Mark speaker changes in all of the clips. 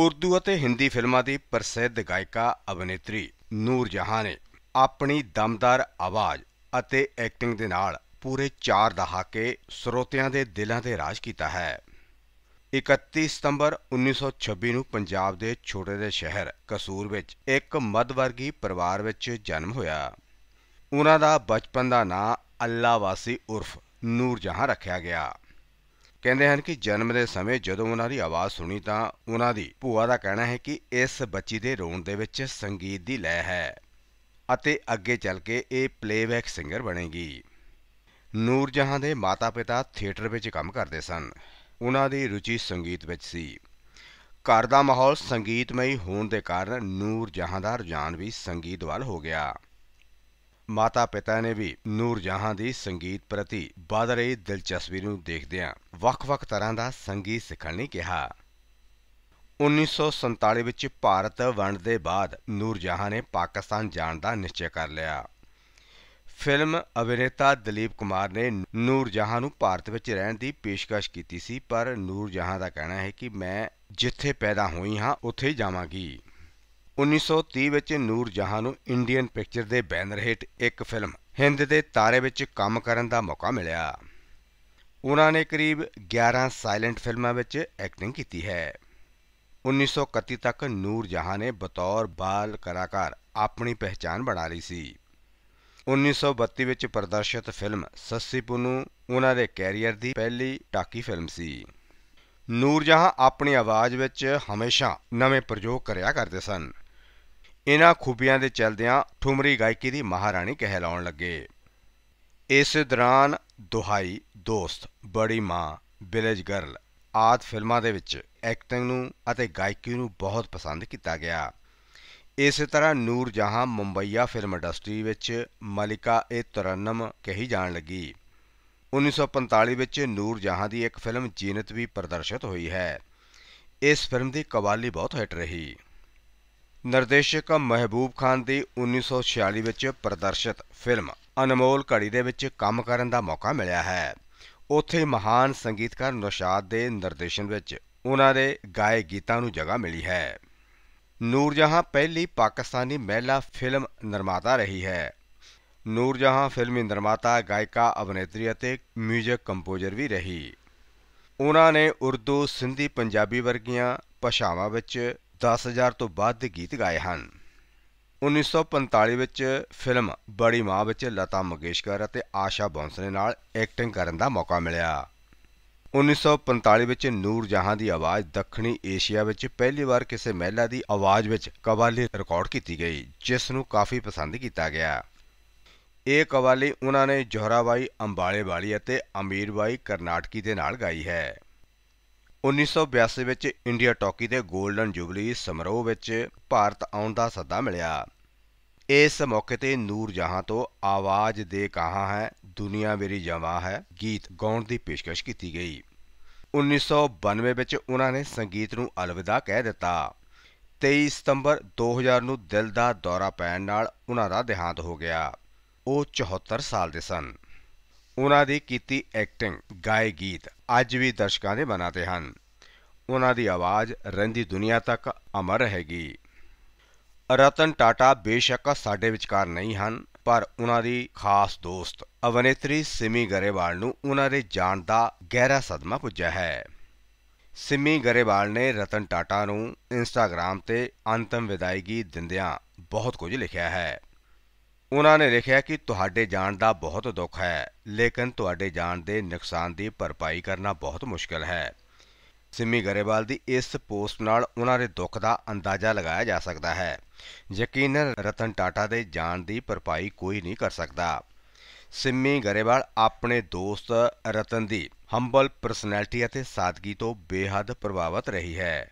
Speaker 1: ਉਰਦੂ ਅਤੇ ਹਿੰਦੀ ਫਿਲਮਾਂ ਦੀ ਪ੍ਰਸਿੱਧ ਗਾਇਕਾ ਅਭਿਨੇਤਰੀ ਨੂਰ ਜਹਾਂ ਨੇ ਆਪਣੀ ਦਮਦਾਰ ਆਵਾਜ਼ ਅਤੇ ਐਕਟਿੰਗ ਦੇ ਨਾਲ ਪੂਰੇ 4 ਦਹਾਕੇ ਸਰੋਤਿਆਂ ਦੇ ਦਿਲਾਂ ਤੇ ਰਾਜ ਕੀਤਾ ਹੈ। 31 ਸਤੰਬਰ 1926 ਨੂੰ ਪੰਜਾਬ ਦੇ ਛੋਟੇ ਜਿਹੇ ਸ਼ਹਿਰ ਕਸੂਰ ਵਿੱਚ ਇੱਕ ਮੱਧਵਰਗੀ ਪਰਿਵਾਰ ਵਿੱਚ ਜਨਮ ਹੋਇਆ। ਉਹਨਾਂ ਦਾ ਬਚਪਨ ਦਾ ਨਾਂ ਅੱਲਾ ਵਾਸੀ ਉਰਫ ਨੂਰ ਜਹਾਂ ਰੱਖਿਆ ਗਿਆ। ਕਹਿੰਦੇ ਹਨ ਕਿ ਜਨਮ ਦੇ ਸਮੇਂ ਜਦੋਂ ਉਹਨਾਂ ਦੀ ਆਵਾਜ਼ ਸੁਣੀ ਤਾਂ ਉਹਨਾਂ ਦੀ ਭੂਆ ਦਾ ਕਹਿਣਾ ਹੈ ਕਿ ਇਸ ਬੱਚੀ ਦੇ ਰੋਣ ਦੇ ਵਿੱਚ ਸੰਗੀਤ ਦੀ ਲੈ ਹੈ ਅਤੇ ਅੱਗੇ ਚੱਲ ਕੇ ਇਹ ਪਲੇਬੈਕ ਸਿੰਗਰ ਬਣੇਗੀ। ਨੂਰ ਜਹਾਂ ਦੇ ਮਾਤਾ-ਪਿਤਾ ਥੀਏਟਰ ਵਿੱਚ ਕੰਮ ਕਰਦੇ ਸਨ। ਉਹਨਾਂ ਦੀ ਰੁਚੀ ਸੰਗੀਤ ਵਿੱਚ ਸੀ। ਘਰ ਦਾ ਮਾਹੌਲ ਸੰਗੀਤਮਈ ਹੋਣ ਦੇ ਕਾਰਨ ਨੂਰ ਜਹਾਂ ਦਾ ਰੁਝਾਨ ਵੀ ਸੰਗੀਤ ਵੱਲ ਹੋ ਗਿਆ। ਮਾਤਾ-ਪਿਤਾ ਨੇ ਵੀ ਨੂਰ ਜਹਾਂ ਦੀ ਸੰਗੀਤ ਪ੍ਰਤੀ ਵੱਧ ਰਹੀ ਦਿਲਚਸਪੀ ਨੂੰ ਦੇਖਦਿਆਂ ਵੱਖ-ਵੱਖ ਤਰ੍ਹਾਂ ਦਾ ਸੰਗੀਤ ਸਿੱਖਣ ਲਈ ਕਿਹਾ। 1947 ਵਿੱਚ ਭਾਰਤ ਵੰਡ ਦੇ ਬਾਅਦ ਨੂਰਜਹਾਂ ਨੇ ਪਾਕਿਸਤਾਨ ਜਾਣ ਦਾ ਨਿਸ਼ਚੈ ਕਰ ਲਿਆ। ਫਿਲਮ ਅਭਿਨੇਤਾ ਦਲੀਪ ਕੁਮਾਰ ਨੇ ਨੂਰਜਹਾਂ ਨੂੰ ਭਾਰਤ ਵਿੱਚ ਰਹਿਣ ਦੀ ਪੇਸ਼ਕਸ਼ ਕੀਤੀ ਸੀ, ਪਰ ਨੂਰਜਹਾਂ ਦਾ ਕਹਿਣਾ ਹੈ ਕਿ ਮੈਂ ਜਿੱਥੇ ਪੈਦਾ ਹੋਈ ਹਾਂ, ਉੱਥੇ ਹੀ ਜਾਵਾਂਗੀ। 1930 ਵਿੱਚ ਨੂਰਜਹਾਂ ਨੂੰ ਇੰਡੀਅਨ ਪਿਕਚਰ ਦੇ ਬੈਨਰ ਹੇਠ ਇੱਕ ਫਿਲਮ ਹਿੰਦ ਦੇ ਤਾਰੇ ਵਿੱਚ ਕੰਮ ਕਰਨ ਦਾ ਮੌਕਾ ਮਿਲਿਆ। ਉਹਨਾਂ ਨੇ ਕਰੀਬ 11 ਸਾਇਲੈਂਟ ਫਿਲਮਾਂ ਵਿੱਚ ਐਕਟਿੰਗ ਕੀਤੀ ਹੈ। 1931 ਤੱਕ ਨੂਰ ਜਹਾਂ ਨੇ ਬਤੌਰ ਬਾਲ ਕਲਾਕਾਰ ਆਪਣੀ ਪਹਿਚਾਨ ਬਣਾ ਲਈ ਸੀ। 1932 ਵਿੱਚ ਪ੍ਰਦਰਸ਼ਿਤ ਫਿਲਮ ਸੱਸੀ ਪੁੰਨੂ ਉਹਨਾਂ ਦੇ ਕੈਰੀਅਰ ਦੀ ਪਹਿਲੀ ਟਾਕੀ ਫਿਲਮ ਸੀ। ਨੂਰ ਜਹਾਂ ਆਪਣੀ ਆਵਾਜ਼ ਵਿੱਚ ਹਮੇਸ਼ਾ ਨਵੇਂ ਪ੍ਰਯੋਗ ਕਰਿਆ ਕਰਦੇ ਸਨ। ਇਹਨਾਂ ਖੂਬੀਆਂ ਦੇ ਚਲਦਿਆਂ ਠੁਮਰੀ ਗਾਇਕੀ ਦੀ ਮਹਾਰਾਣੀ ਕਹਿਲਾਉਣ ਲੱਗੇ। ਇਸ ਦੌਰਾਨ ਦੁਹਾਈ ਦੋਸਤ ਬੜੀ ਮਾਂ ਵਿਲੇਜ ਗਰਲ ਆਦ ਫਿਲਮਾਂ ਦੇ ਵਿੱਚ ਐਕਟਿੰਗ ਨੂੰ ਅਤੇ ਗਾਇਕੀ ਨੂੰ ਬਹੁਤ ਪਸੰਦ ਕੀਤਾ ਗਿਆ। ਇਸੇ ਤਰ੍ਹਾਂ ਨੂਰ ਜਹਾਂ ਮੁੰਬਈਆ ਫਿਲਮ ਇੰਡਸਟਰੀ ਵਿੱਚ ਮਲਿਕਾ ਏ ਤਰਨਮ ਕਹੀ ਜਾਣ ਲੱਗੀ। 1945 ਵਿੱਚ ਨੂਰ ਜਹਾਂ ਦੀ ਇੱਕ ਫਿਲਮ ਜੀਨਤ ਵੀ ਪ੍ਰਦਰਸ਼ਿਤ ਹੋਈ ਹੈ। ਇਸ ਫਿਲਮ ਦੀ ਕਵਾਲੀ ਬਹੁਤ ਹਿੱਟ ਰਹੀ। ਨਿਰਦੇਸ਼ਕ ਮਹਿਬੂਬ ਖਾਨ ਦੀ 1946 ਵਿੱਚ ਪ੍ਰਦਰਸ਼ਿਤ ਫਿਲਮ ਅਨਮੋਲ ਘੜੀ ਦੇ ਵਿੱਚ ਕੰਮ ਕਰਨ ਦਾ ਮੌਕਾ ਮਿਲਿਆ ਹੈ। ਉੱਥੇ ਮਹਾਨ ਸੰਗੀਤਕਾਰ ਨੌਸ਼ਾਦ ਦੇ ਨਿਰਦੇਸ਼ਨ ਵਿੱਚ ਉਹਨਾਂ ਦੇ ਗਾਏ ਗੀਤਾਂ ਨੂੰ ਜਗ੍ਹਾ ਮਿਲੀ ਹੈ। ਨੂਰਜਹਾਂ ਪਹਿਲੀ ਪਾਕਿਸਤਾਨੀ ਮਹਿਲਾ ਫਿਲਮ ਨਿਰਮਾਤਾ ਰਹੀ ਹੈ। ਨੂਰਜਹਾਂ ਫਿਲਮੀ ਨਿਰਮਾਤਾ, ਗਾਇਕਾ, ਅਭਿਨੇਤਰੀ ਅਤੇ 뮤직 ਕੰਪੋਜ਼ਰ ਵੀ ਰਹੀ। ਉਹਨਾਂ ਨੇ ਉਰਦੂ, ਸਿੰਧੀ, ਪੰਜਾਬੀ ਵਰਗੀਆਂ ਭਾਸ਼ਾਵਾਂ ਵਿੱਚ 10000 ਤੋਂ ਵੱਧ ਗੀਤ ਗਾਏ ਹਨ। 1945 ਵਿੱਚ ਫਿਲਮ ਬੜੀ ਮਾਂ ਵਿੱਚ ਲਤਾ ਮੰਗੇਸ਼ਕਰ ਅਤੇ ਆਸ਼ਾ ਬੌਂਸਲੇ ਨਾਲ ਐਕਟਿੰਗ ਕਰਨ ਦਾ ਮੌਕਾ ਮਿਲਿਆ। 1945 ਵਿੱਚ ਨੂਰ ਜਹਾਂ ਦੀ ਆਵਾਜ਼ ਦੱਖਣੀ ਏਸ਼ੀਆ ਵਿੱਚ ਪਹਿਲੀ ਵਾਰ ਕਿਸੇ ਮਹਿਲਾ ਦੀ ਆਵਾਜ਼ ਵਿੱਚ ਕਵਾਲੀ ਰਿਕਾਰਡ ਕੀਤੀ ਗਈ, ਜਿਸ ਨੂੰ ਕਾਫੀ ਪਸੰਦ ਕੀਤਾ ਗਿਆ। ਇਹ ਕਵਾਲੀ ਉਹਨਾਂ ਨੇ ਜੋਹਰਾਬਾਈ ਅੰਬਾਲੇ ਵਾਲੀ ਅਤੇ ਅਮੀਰਬਾਈ ਕਰਨਾਟਕੀ ਦੇ ਨਾਲ ਗਾਈ ਹੈ। 1982 ਵਿੱਚ ਇੰਡੀਆ ਟਾਕੀ ਦੇ 골ਡਨ ਜੁਬਲੀ ਸਮਾਰੋਹ ਵਿੱਚ ਭਾਰਤ ਆਉਣ ਦਾ ਸੱਦਾ ਮਿਲਿਆ। ਇਸ ਮੌਕੇ ਤੇ ਨੂਰ ਜਹਾਂ ਤੋਂ ਆਵਾਜ਼ ਦੇ ਕਹਾ ਹੈ, ਦੁਨੀਆ ਮੇਰੀ ਜਵਾਂ ਹੈ ਗੀਤ ਗਾਉਣ ਦੀ ਪੇਸ਼ਕਸ਼ ਕੀਤੀ ਗਈ। 1992 ਵਿੱਚ ਉਹਨਾਂ ਨੇ ਸੰਗੀਤ ਨੂੰ ਅਲਵਿਦਾ ਕਹਿ ਦਿੱਤਾ। 23 ਸਤੰਬਰ 2000 ਨੂੰ ਦਿਲ ਦਾ ਦੌਰਾ ਪੈਣ ਨਾਲ ਉਹਨਾਂ ਦਾ ਦੇਹਾਂਤ ਹੋ ਗਿਆ। ਉਹ 74 ਸਾਲ ਦੇ ਸਨ। ਉਹਨਾਂ ਦੀ ਕੀਤੀ ਐਕਟਿੰਗ ਗਾਏ ਗੀਤ ਅੱਜ ਵੀ ਦਰਸ਼ਕਾਂ ਦੇ ਮਨਾਂ ਤੇ ਹਨ। ਉਹਨਾਂ ਦੀ ਆਵਾਜ਼ ਰਹਿੰਦੀ ਦੁਨੀਆ ਤੱਕ ਅਮਰ ਰਹੇਗੀ। ਰਤਨ ਟਾਟਾ ਬੇਸ਼ੱਕ ਸਾਡੇ ਵਿਚਕਾਰ ਨਹੀਂ ਹਨ, ਪਰ ਉਹਨਾਂ ਦੀ ਖਾਸ ਦੋਸਤ ਅਵਨੇਤਰੀ ਸਿਮੀ ਗਰੇਵਾਲ ਨੂੰ ਉਹਨਾਂ ਦੇ ਜਾਣ ਦਾ ਗਹਿਰਾ ਸਦਮਾ ਪੁੱਜਿਆ ਹੈ। ਸਿਮੀ ਗਰੇਵਾਲ ਨੇ ਰਤਨ ਟਾਟਾ ਨੂੰ ਇੰਸਟਾਗ੍ਰam ਤੇ ਅੰਤਮ ਵਿਦਾਇਗੀ ਦਿੰਦਿਆਂ ਬਹੁਤ ਕੁਝ ਲਿਖਿਆ ਹੈ। ਉਹਨਾਂ ਨੇ ਲਿਖਿਆ ਕਿ ਤੁਹਾਡੇ ਜਾਣ ਦਾ ਬਹੁਤ ਦੁੱਖ ਹੈ, ਲੇਕਿਨ ਤੁਹਾਡੇ ਜਾਣ ਦੇ ਨੁਕਸਾਨ ਦੀ ਭਰਪਾਈ ਕਰਨਾ ਬਹੁਤ ਮੁਸ਼ਕਲ ਹੈ। ਸਿੰਮੀ ਗਰੇਵਾਲ ਦੀ ਇਸ ਪੋਸਟ ਨਾਲ ਉਹਨਾਂ ਦੇ ਦੁੱਖ ਦਾ ਅੰਦਾਜ਼ਾ ਲਗਾਇਆ ਜਾ ਸਕਦਾ ਹੈ। ਯਕੀਨਨ ਰਤਨ ਟਾਟਾ ਦੇ ਜਾਣ ਦੀ ਭਰਪਾਈ ਕੋਈ ਨਹੀਂ ਕਰ ਸਕਦਾ। ਸਿੰਮੀ ਗਰੇਵਾਲ ਆਪਣੇ ਦੋਸਤ ਰਤਨ ਦੀ ਹੰਬਲ ਪਰਸਨੈਲਿਟੀ ਅਤੇ ਸਾਦਗੀ ਤੋਂ ਬੇਹੱਦ ਪ੍ਰਭਾਵਿਤ ਰਹੀ ਹੈ।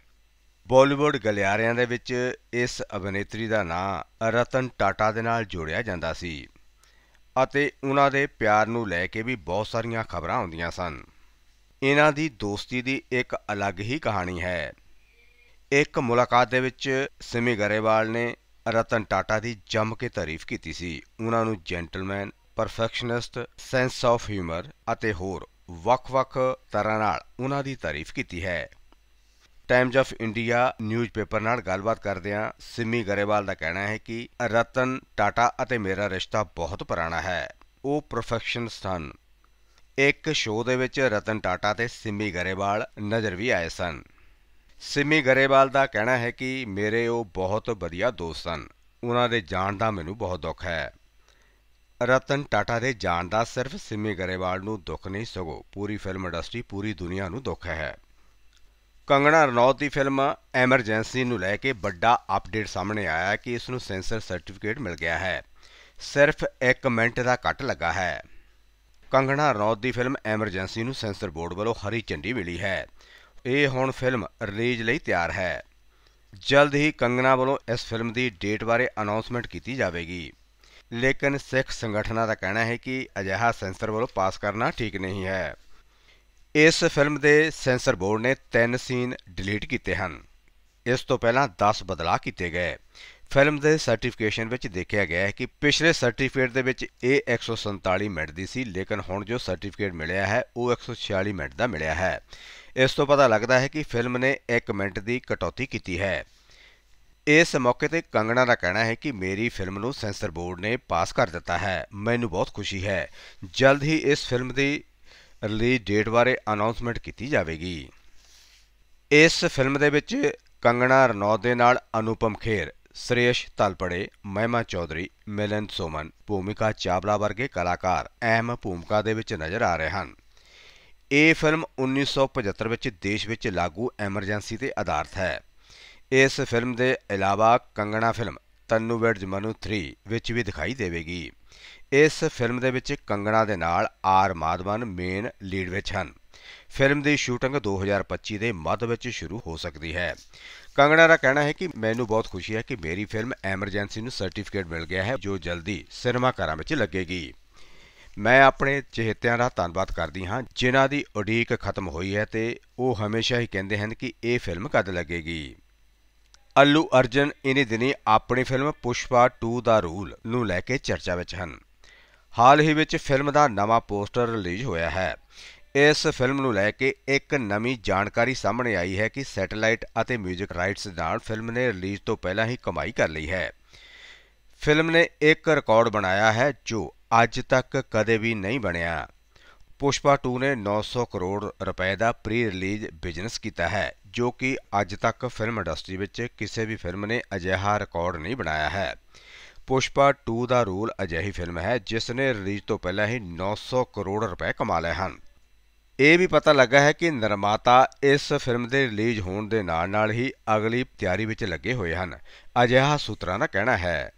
Speaker 1: ਬਾਲੀਵੁੱਡ ਗਲਿਆਰਿਆਂ ਦੇ ਵਿੱਚ ਇਸ ਅਭਿਨੇਤਰੀ ਦਾ ਨਾਂ ਰਤਨ ਟਾਟਾ ਦੇ ਨਾਲ ਜੋੜਿਆ ਜਾਂਦਾ ਸੀ ਅਤੇ ਉਹਨਾਂ ਦੇ ਪਿਆਰ ਨੂੰ ਲੈ ਕੇ ਵੀ ਬਹੁਤ ਸਾਰੀਆਂ ਖਬਰਾਂ ਆਉਂਦੀਆਂ ਸਨ। ਇਹਨਾਂ ਦੀ ਦੋਸਤੀ ਦੀ ਇੱਕ ਅਲੱਗ ਹੀ ਕਹਾਣੀ ਹੈ। ਇੱਕ ਮੁਲਾਕਾਤ ਦੇ ਵਿੱਚ ਸਿਮੀ ਗਰੇਵਾਲ ਨੇ ਰਤਨ ਟਾਟਾ ਦੀ ਜੰਮ ਕੇ ਤਾਰੀਫ ਕੀਤੀ ਸੀ। ਉਹਨਾਂ ਨੂੰ gentleman, perfectionist, sense of humour ਅਤੇ ਹੋਰ ਵੱਖ-ਵੱਖ ਤਰ੍ਹਾਂ ਨਾਲ ਉਹਨਾਂ ਦੀ ਤਾਰੀਫ ਕੀਤੀ ਹੈ। ਟਾਈਮਜ਼ ਆਫ ਇੰਡੀਆ ਨਿਊਜ਼ਪੇਪਰ ਨਾਲ ਗੱਲਬਾਤ ਕਰਦਿਆਂ ਸਿਮੀ ਗਰੇਵਾਲ ਦਾ ਕਹਿਣਾ ਹੈ ਕਿ ਰਤਨ, ਟਾਟਾ ਅਤੇ ਮੇਰਾ ਰਿਸ਼ਤਾ ਬਹੁਤ ਪੁਰਾਣਾ ਹੈ। ਉਹ ਪ੍ਰੋਫੈਸ਼ਨਲਸ ਸਨ। ਇੱਕ ਸ਼ੋਅ ਦੇ ਵਿੱਚ ਰਤਨ, ਟਾਟਾ ਤੇ ਸਿਮੀ ਗਰੇਵਾਲ ਨਜ਼ਰ ਵੀ ਆਏ ਸਨ। ਸਿਮੀ ਗਰੇਵਾਲ ਦਾ ਕਹਿਣਾ ਹੈ ਕਿ ਮੇਰੇ ਉਹ ਬਹੁਤ ਵਧੀਆ ਦੋਸਤ ਸਨ। ਉਹਨਾਂ ਦੇ ਜਾਣ ਦਾ ਮੈਨੂੰ ਬਹੁਤ ਦੁੱਖ ਹੈ। ਰਤਨ, ਟਾਟਾ ਦੇ ਜਾਣ ਦਾ ਸਿਰਫ ਸਿਮੀ ਗਰੇਵਾਲ ਨੂੰ ਦੁੱਖ ਨਹੀਂ ਸਗੋ ਪੂਰੀ ਫਿਲਮ ਇੰਡਸਟਰੀ ਪੂਰੀ ਦੁਨੀਆ ਨੂੰ ਦੁੱਖ ਹੈ। ਕੰਗਣਾ ਰਣੌਤ ਦੀ ਫਿਲਮ ਐਮਰਜੈਂਸੀ ਨੂੰ ਲੈ ਕੇ ਵੱਡਾ ਅਪਡੇਟ ਸਾਹਮਣੇ ਆਇਆ ਕਿ ਇਸ ਨੂੰ ਸੈਂਸਰ ਸਰਟੀਫਿਕੇਟ ਮਿਲ ਗਿਆ ਹੈ। ਸਿਰਫ 1 ਮਿੰਟ ਦਾ ਕੱਟ ਲੱਗਾ ਹੈ। ਕੰਗਣਾ ਰਣੌਤ ਦੀ ਫਿਲਮ ਐਮਰਜੈਂਸੀ ਨੂੰ ਸੈਂਸਰ ਬੋਰਡ ਵੱਲੋਂ ਹਰੀ ਝੰਡੀ ਮਿਲੀ ਹੈ। ਇਹ ਹੁਣ ਫਿਲਮ ਰਿਲੀਜ਼ ਲਈ ਤਿਆਰ ਹੈ। ਜਲਦ ਹੀ ਕੰਗਣਾ ਵੱਲੋਂ ਇਸ ਫਿਲਮ ਦੀ ਡੇਟ ਬਾਰੇ ਅਨਾਉਂਸਮੈਂਟ ਕੀਤੀ ਜਾਵੇਗੀ। ਲੇਕਿਨ ਸਿੱਖ ਸੰਗਠਨਾਂ ਦਾ ਕਹਿਣਾ ਹੈ ਕਿ ਅਜਿਹਾ ਸੈਂਸਰ ਵੱਲੋਂ ਪਾਸ ਕਰਨਾ ਠੀਕ ਨਹੀਂ ਹੈ। ਇਸ ਫਿਲਮ ਦੇ ਸੈਂਸਰ ਬੋਰਡ ਨੇ ਤਿੰਨ ਸੀਨ ਡਿਲੀਟ ਕੀਤੇ ਹਨ। ਇਸ ਤੋਂ ਪਹਿਲਾਂ 10 ਬਦਲਾਅ ਕੀਤੇ ਗਏ। ਫਿਲਮ ਦੇ ਸਰਟੀਫਿਕੇਸ਼ਨ ਵਿੱਚ ਦੇਖਿਆ ਗਿਆ ਹੈ ਕਿ ਪਿਛਲੇ ਸਰਟੀਫਿਕੇਟ ਦੇ ਵਿੱਚ ਇਹ 147 ਮਿੰਟ ਦੀ ਸੀ, ਲੇਕਿਨ ਹੁਣ ਜੋ ਸਰਟੀਫਿਕੇਟ ਮਿਲਿਆ ਹੈ, ਉਹ 146 ਮਿੰਟ ਦਾ ਮਿਲਿਆ ਹੈ। ਇਸ ਤੋਂ ਪਤਾ ਲੱਗਦਾ ਹੈ ਕਿ ਫਿਲਮ ਨੇ 1 ਮਿੰਟ ਦੀ ਕਟੌਤੀ ਕੀਤੀ ਹੈ। ਇਸ ਮੌਕੇ ਤੇ ਕੰਗਣਾ ਦਾ ਕਹਿਣਾ ਹੈ ਕਿ ਮੇਰੀ ਫਿਲਮ ਨੂੰ ਸੈਂਸਰ ਬੋਰਡ ਨੇ ਪਾਸ ਕਰ ਦਿੱਤਾ ਹੈ। ਮੈਨੂੰ ਬਹੁਤ ਖੁਸ਼ੀ ਹੈ। ਜਲਦ ਹੀ ਇਸ ਫਿਲਮ ਦੀ ਰਿਲੀਜ਼ ਡੇਟ ਬਾਰੇ ਅਨਾਉਂਸਮੈਂਟ ਕੀਤੀ ਜਾਵੇਗੀ। ਇਸ ਫਿਲਮ ਦੇ ਵਿੱਚ ਕੰਗਣਾ ਰਣੌਤ ਦੇ ਨਾਲ ਅਨੁਪਮ ਖੇਰ ਸ੍ਰੇਸ਼ ਤਲਪੜੇ, ਮਹਿਮਾ ਚੌਧਰੀ, ਮਿਲਨ ਸੋਮਨ, ਭੂਮਿਕਾ ਚਾਵਲਾ ਵਰਗੇ ਕਲਾਕਾਰ ਅਹਿਮ ਭੂਮਿਕਾ ਦੇ ਵਿੱਚ ਨਜ਼ਰ ਆ ਰਹੇ ਹਨ। ਇਹ ਫਿਲਮ 1975 ਵਿੱਚ ਦੇਸ਼ ਵਿੱਚ ਲਾਗੂ ਐਮਰਜੈਂਸੀ ਤੇ ਆਧਾਰਿਤ ਹੈ। ਇਸ ਫਿਲਮ ਦੇ ਇਲਾਵਾ ਕੰਗਣਾ ਫਿਲਮ ਤੰਨੂ ਵੈਡ ਜਮਨੂ 3 ਵਿੱਚ ਵੀ ਦਿਖਾਈ ਦੇਵੇਗੀ। ਇਸ ਫਿਲਮ ਦੇ ਵਿੱਚ ਕੰਗਣਾ ਦੇ ਨਾਲ ਆਰ ਮਾਧਵਨ ਮੇਨ ਲੀਡ ਵਿੱਚ ਹਨ। ਫਿਲਮ ਦੀ ਸ਼ੂਟਿੰਗ 2025 ਦੇ ਮੱਧ ਵਿੱਚ ਸ਼ੁਰੂ ਹੋ ਸਕਦੀ ਹੈ। ਕੰਗਣਾ ਦਾ ਕਹਿਣਾ ਹੈ ਕਿ ਮੈਨੂੰ ਬਹੁਤ ਖੁਸ਼ੀ ਹੈ ਕਿ ਮੇਰੀ ਫਿਲਮ ਐਮਰਜੈਂਸੀ ਨੂੰ ਸਰਟੀਫਿਕੇਟ ਮਿਲ ਗਿਆ ਹੈ, ਜੋ ਜਲਦੀ ਸਿਨੇਮਾ ਘਰਾਂ ਵਿੱਚ ਲੱਗੇਗੀ। ਮੈਂ ਆਪਣੇ ਚਹੇਤਿਆਂ ਦਾ ਧੰਨਵਾਦ ਕਰਦੀ ਹਾਂ, ਜਿਨ੍ਹਾਂ ਦੀ ਉਡੀਕ ਖਤਮ ਹੋਈ ਹੈ ਤੇ ਉਹ ਹਮੇਸ਼ਾ ਹੀ ਕਹਿੰਦੇ ਹਨ ਕਿ ਇਹ ਫਿਲਮ ਕਦ ਲੱਗੇਗੀ। ਅੱਲੂ ਅਰਜਨ ਇਨੀ ਦਿਨੀ ਆਪਣੀ ਫਿਲਮ ਪੁਸ਼ਪਾ 2 ਦਾ ਰੂਲ ਨੂੰ ਲੈ ਕੇ ਚਰਚਾ ਵਿੱਚ ਹਨ। ਹਾਲ ਹੀ ਵਿੱਚ ਫਿਲਮ ਦਾ ਨਵਾਂ ਪੋਸਟਰ ਰਿਲੀਜ਼ ਹੋਇਆ ਹੈ। ਇਸ ਫਿਲਮ ਨੂੰ ਲੈ ਕੇ ਇੱਕ ਨਵੀਂ ਜਾਣਕਾਰੀ ਸਾਹਮਣੇ ਆਈ ਹੈ ਕਿ ਸੈਟੇਲਾਈਟ ਅਤੇ 뮤직 ਰਾਈਟਸ ਨਾਲ ਫਿਲਮ ਨੇ ਰਿਲੀਜ਼ ਤੋਂ ਪਹਿਲਾਂ ਹੀ ਕਮਾਈ ਕਰ ਲਈ ਹੈ। ਫਿਲਮ ਨੇ ਇੱਕ ਰਿਕਾਰਡ ਬਣਾਇਆ ਹੈ ਜੋ ਅੱਜ ਤੱਕ ਕਦੇ ਵੀ ਨਹੀਂ ਬਣਿਆ। ਪੁਸ਼ਪਾ 2 ਨੇ 900 ਕਰੋੜ ਰੁਪਏ ਦਾ ਪ੍ਰੀ ਰਿਲੀਜ਼ ਬਿਜ਼ਨਸ ਕੀਤਾ ਹੈ, ਜੋ ਕਿ ਅੱਜ ਤੱਕ ਫਿਲਮ ਇੰਡਸਟਰੀ ਵਿੱਚ ਕਿਸੇ ਵੀ ਫਿਲਮ ਨੇ ਅਜਿਹਾ ਰਿਕਾਰਡ ਨਹੀਂ ਬਣਾਇਆ ਹੈ। ਪੁਸ਼ਪਾ 2 ਦਾ ਰੂਲ ਅਜਿਹੀ ਫਿਲਮ ਹੈ, ਜਿਸ ਨੇ ਰਿਲੀਜ਼ ਤੋਂ ਪਹਿਲਾਂ ਹੀ 900 ਕਰੋੜ ਰੁਪਏ ਕਮਾ ਲਏ ਹਨ। ਇਹ ਵੀ ਪਤਾ ਲੱਗਾ ਹੈ ਕਿ ਨਿਰਮਾਤਾ ਇਸ ਫਿਲਮ ਦੇ ਰਿਲੀਜ਼ ਹੋਣ ਦੇ ਨਾਲ-ਨਾਲ ਹੀ ਅਗਲੀ ਤਿਆਰੀ ਵਿੱਚ ਲੱਗੇ ਹੋਏ ਹਨ। ਅਜਿਹਾ ਸੂਤਰਾਂ ਦਾ ਕਹਿਣਾ ਹੈ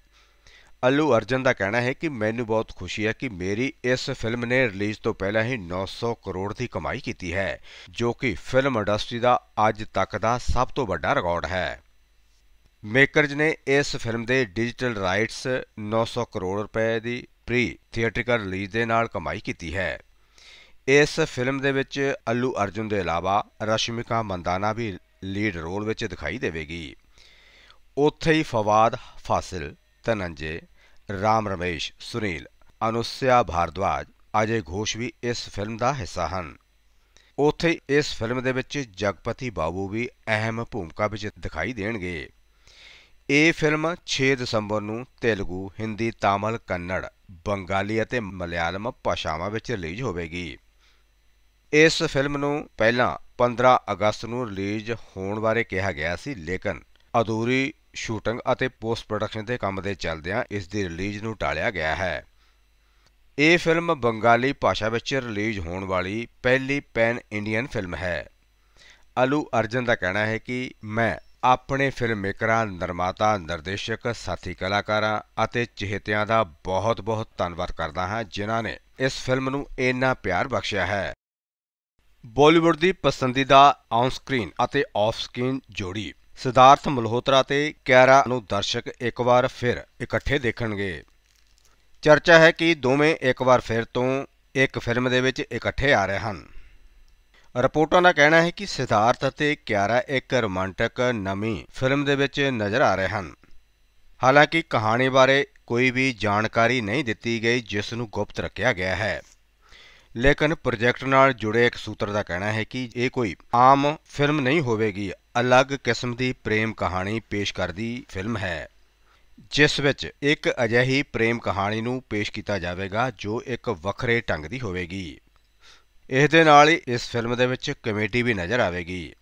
Speaker 1: ਅੱਲੂ ਅਰਜਨ ਦਾ ਕਹਿਣਾ ਹੈ ਕਿ ਮੈਨੂੰ ਬਹੁਤ ਖੁਸ਼ੀ ਹੈ ਕਿ ਮੇਰੀ ਇਸ ਫਿਲਮ ਨੇ ਰਿਲੀਜ਼ ਤੋਂ ਪਹਿਲਾਂ ਹੀ 900 ਕਰੋੜ ਦੀ ਕਮਾਈ ਕੀਤੀ ਹੈ, ਜੋ ਕਿ ਫਿਲਮ ਇੰਡਸਟਰੀ ਦਾ ਅੱਜ ਤੱਕ ਦਾ ਸਭ ਤੋਂ ਵੱਡਾ ਰਿਕਾਰਡ ਹੈ। ਮੇਕਰਜ਼ ਨੇ ਇਸ ਫਿਲਮ ਦੇ ਡਿਜੀਟਲ ਰਾਈਟਸ 900 ਕਰੋੜ ਰੁਪਏ ਦੀ ਪ੍ਰੀ ਥੀਏਟ੍ਰਿਕਲ ਰਿਲੀਜ਼ ਦੇ ਨਾਲ ਕਮਾਈ ਕੀਤੀ ਹੈ। ਇਸ ਫਿਲਮ ਦੇ ਵਿੱਚ ਅੱਲੂ ਅਰਜੁਨ ਦੇ ਇਲਾਵਾ ਰਸ਼ਮਿਕਾ ਮੰਦਾਨਾ ਵੀ ਲੀਡ ਰੋਲ ਵਿੱਚ ਦਿਖਾਈ ਦੇਵੇਗੀ। ਉੱਥੇ ਹੀ ਫਵਾਦ, ਫਾਸਿਲ ਤਨੰਜੇ ਰਾਮ ਰਮੇਸ਼ ਸੁਨੀਲ ਅਨੁਸਿਆ ਭਾਰਦਵਾਜ ਅਜੇ ਘੋਸ਼ ਵੀ ਇਸ ਫਿਲਮ ਦਾ ਹਿੱਸਾ ਹਨ ਉੱਥੇ ਇਸ ਫਿਲਮ ਦੇ ਵਿੱਚ ਜਗਪਤੀ ਬਾਬੂ ਵੀ ਅਹਿਮ ਭੂਮਿਕਾ ਵਿੱਚ ਦਿਖਾਈ ਦੇਣਗੇ ਇਹ ਫਿਲਮ 6 ਦਸੰਬਰ ਨੂੰ ਤੇਲਗੂ ਹਿੰਦੀ ਤਾਮਿਲ ਕੰਨੜ ਬੰਗਾਲੀ ਅਤੇ ਮਲਿਆਲਮ ਭਾਸ਼ਾਵਾਂ ਵਿੱਚ ਰਿਲੀਜ਼ ਹੋਵੇਗੀ ਇਸ ਫਿਲਮ ਨੂੰ ਪਹਿਲਾਂ 15 ਅਗਸਤ ਨੂੰ ਰਿਲੀਜ਼ ਹੋਣ ਬਾਰੇ ਕਿਹਾ ਗਿਆ ਸੀ ਲੇਕਿਨ ਅਧੂਰੀ ਸ਼ੂਟਿੰਗ ਅਤੇ ਪੋਸਟ ਪ੍ਰੋਡਕਸ਼ਨ ਦੇ ਕੰਮ ਦੇ ਚੱਲਦਿਆਂ ਇਸ ਦੀ ਰਿਲੀਜ਼ ਨੂੰ ਟਾਲਿਆ ਗਿਆ ਹੈ। ਇਹ ਫਿਲਮ ਬੰਗਾਲੀ ਭਾਸ਼ਾ ਵਿੱਚ ਰਿਲੀਜ਼ ਹੋਣ ਵਾਲੀ ਪਹਿਲੀ ਪੈਨ ਇੰਡੀਅਨ ਫਿਲਮ ਹੈ। ਅਲੂ ਅਰਜਨ ਦਾ ਕਹਿਣਾ ਹੈ ਕਿ ਮੈਂ ਆਪਣੇ ਫਿਲਮ ਮੇਕਰਾਂ ਨਿਰਮਾਤਾ, ਨਿਰਦੇਸ਼ਕ, ਸਾਥੀ ਕਲਾਕਾਰਾਂ ਅਤੇ ਚਿਹਤਿਆਂ ਦਾ ਬਹੁਤ-ਬਹੁਤ ਧੰਨਵਾਦ ਕਰਦਾ ਹਾਂ ਜਿਨ੍ਹਾਂ ਨੇ ਇਸ ਫਿਲਮ ਨੂੰ ਇੰਨਾ ਪਿਆਰ ਬਖਸ਼ਿਆ ਹੈ। ਬਾਲੀਵੁੱਡ ਦੀ ਪਸੰਦੀਦਾ ਔਨ ਸਕਰੀਨ ਅਤੇ ਆਫ ਸਕਰੀਨ ਜੋੜੀ ਸਿਧਾਰਥ ਮਲਹੋਤਰਾ ਤੇ ਕਿਆਰਾ ਨੂੰ ਦਰਸ਼ਕ ਇੱਕ ਵਾਰ ਫਿਰ ਇਕੱਠੇ ਦੇਖਣਗੇ। ਚਰਚਾ ਹੈ ਕਿ ਦੋਵੇਂ ਇੱਕ ਵਾਰ ਫਿਰ ਤੋਂ ਇੱਕ ਫਿਲਮ ਦੇ ਵਿੱਚ ਇਕੱਠੇ ਆ ਰਹੇ ਹਨ। ਰਿਪੋਰਟਾਂ ਦਾ ਕਹਿਣਾ ਹੈ ਕਿ ਸਿਧਾਰਥ ਅਤੇ ਕਿਆਰਾ ਇੱਕ ਰੋਮਾਂਟਿਕ ਨਵੀਂ ਫਿਲਮ ਦੇ ਵਿੱਚ ਨਜ਼ਰ ਆ ਰਹੇ ਹਨ। ਹਾਲਾਂਕਿ ਕਹਾਣੀ ਬਾਰੇ ਕੋਈ ਵੀ ਜਾਣਕਾਰੀ ਨਹੀਂ ਦਿੱਤੀ ਗਈ, ਜਿਸ ਨੂੰ ਗੁਪਤ ਰੱਖਿਆ ਗਿਆ ਹੈ। ਲੇਕਿਨ ਪ੍ਰੋਜੈਕਟ ਨਾਲ ਜੁੜੇ ਇੱਕ ਸੂਤਰ ਦਾ ਕਹਿਣਾ ਹੈ ਕਿ ਇਹ ਕੋਈ ਆਮ ਫਿਲਮ ਨਹੀਂ ਹੋਵੇਗੀ। ਅਲੱਗ ਕਿਸਮ ਦੀ ਪ੍ਰੇਮ ਕਹਾਣੀ ਪੇਸ਼ ਕਰਦੀ ਫਿਲਮ ਹੈ, ਜਿਸ ਵਿੱਚ ਇੱਕ ਅਜਿਹੀ ਪ੍ਰੇਮ ਕਹਾਣੀ ਨੂੰ ਪੇਸ਼ ਕੀਤਾ ਜਾਵੇਗਾ ਜੋ ਇੱਕ ਵੱਖਰੇ ਢੰਗ ਦੀ ਹੋਵੇਗੀ। ਇਸ ਦੇ ਨਾਲ ਹੀ ਇਸ ਫਿਲਮ ਦੇ ਵਿੱਚ ਕਮੇਡੀ ਵੀ ਨਜ਼ਰ ਆਵੇਗੀ।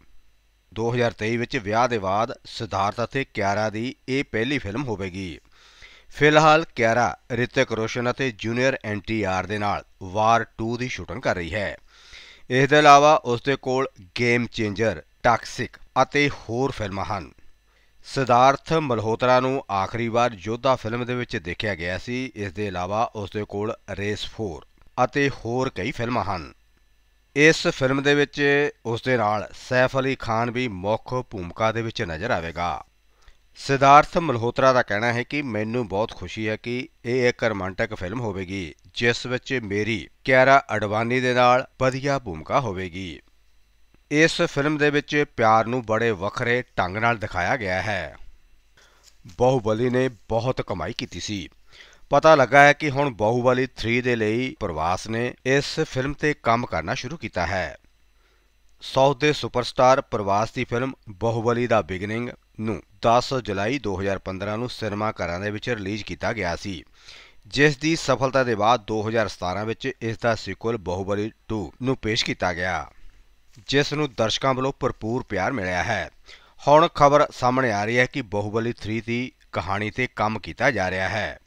Speaker 1: 2023 ਵਿੱਚ ਵਿਆਹ ਦੇ ਬਾਅਦ ਸਿਧਾਰਥ ਅਤੇ ਕਿਆਰਾ ਦੀ ਇਹ ਪਹਿਲੀ ਫਿਲਮ ਹੋਵੇਗੀ। ਫਿਲਹਾਲ ਕਿਆਰਾ ਰਿਤਿਕ ਰੋਸ਼ਨ ਅਤੇ ਜੂਨੀਅਰ ਐਨਟੀਆਰ ਦੇ ਨਾਲ ਵਾਰ 2 ਦੀ ਸ਼ੂਟਿੰਗ ਕਰ ਰਹੀ ਹੈ। ਇਸ ਦੇ ਇਲਾਵਾ ਉਸ ਦੇ ਕੋਲ ਗੇਮ ਚੇਂਜਰ ਟਾਕਸਿਕ ਅਤੇ ਹੋਰ ਫਿਲਮਾਂ ਹਨ। ਸਿਧਾਰਥ ਮਲਹੋਤਰਾ ਨੂੰ ਆਖਰੀ ਵਾਰ ਯੋਧਾ ਫਿਲਮ ਦੇ ਵਿੱਚ ਦੇਖਿਆ ਗਿਆ ਸੀ। ਇਸ ਦੇ ਇਲਾਵਾ ਉਸ ਦੇ ਕੋਲ ਰੇਸ 4 ਅਤੇ ਹੋਰ ਕਈ ਫਿਲਮਾਂ ਹਨ। ਇਸ ਫਿਲਮ ਦੇ ਵਿੱਚ ਉਸ ਦੇ ਨਾਲ ਸੈਫ ਅਲੀ ਖਾਨ ਵੀ ਮੁੱਖ ਭੂਮਿਕਾ ਦੇ ਵਿੱਚ ਨਜ਼ਰ ਆਵੇਗਾ। ਸਿਧਾਰਥ ਮਲਹੋਤਰਾ ਦਾ ਕਹਿਣਾ ਹੈ ਕਿ ਮੈਨੂੰ ਬਹੁਤ ਖੁਸ਼ੀ ਹੈ ਕਿ ਇਹ ਇੱਕ ਰੋਮਾਂਟਿਕ ਫਿਲਮ ਹੋਵੇਗੀ, ਜਿਸ ਵਿੱਚ ਮੇਰੀ ਕਿਆਰਾ ਅਡਵਾਨੀ ਦੇ ਨਾਲ ਵਧੀਆ ਭੂਮਿਕਾ ਹੋਵੇਗੀ। ਇਸ ਫਿਲਮ ਦੇ ਵਿੱਚ ਪਿਆਰ ਨੂੰ ਬੜੇ ਵੱਖਰੇ ਢੰਗ ਨਾਲ ਦਿਖਾਇਆ ਗਿਆ ਹੈ। ਬਾਹੂਬਲੀ ਨੇ ਬਹੁਤ ਕਮਾਈ ਕੀਤੀ ਸੀ। ਪਤਾ ਲੱਗਾ ਹੈ ਕਿ ਹੁਣ ਬਾਹੂਬਲੀ 3 ਦੇ ਲਈ ਪ੍ਰਵਾਸ ਨੇ ਇਸ ਫਿਲਮ ਤੇ ਕੰਮ ਕਰਨਾ ਸ਼ੁਰੂ ਕੀਤਾ ਹੈ। ਸਾਊਥ ਦੇ ਸੁਪਰਸਟਾਰ ਪ੍ਰਵਾਸ ਦੀ ਫਿਲਮ ਬਾਹੂਬਲੀ ਦਾ ਬਿਗਨਿੰਗ ਨੂੰ 10 ਜੁਲਾਈ 2015 ਨੂੰ ਸਿਨੇਮਾ ਘਰਾਂ ਦੇ ਵਿੱਚ ਰਿਲੀਜ਼ ਕੀਤਾ ਗਿਆ ਸੀ। ਜਿਸ ਦੀ ਸਫਲਤਾ ਦੇ ਬਾਅਦ 2017 ਵਿੱਚ ਇਸ ਦਾ ਸੀਕੁਅਲ ਬਾਹੂਬਲੀ 2 ਨੂੰ ਪੇਸ਼ ਕੀਤਾ ਗਿਆ। ਜਿਸ ਨੂੰ ਦਰਸ਼ਕਾਂ ਵੱਲੋਂ ਭਰਪੂਰ ਪਿਆਰ ਮਿਲਿਆ ਹੈ। ਹੁਣ ਖਬਰ ਸਾਹਮਣੇ ਆ ਰਹੀ ਹੈ ਕਿ ਬਹੁਬਲੀ 3 ਦੀ ਕਹਾਣੀ ਤੇ ਕੰਮ ਕੀਤਾ ਜਾ ਰਿਹਾ ਹੈ।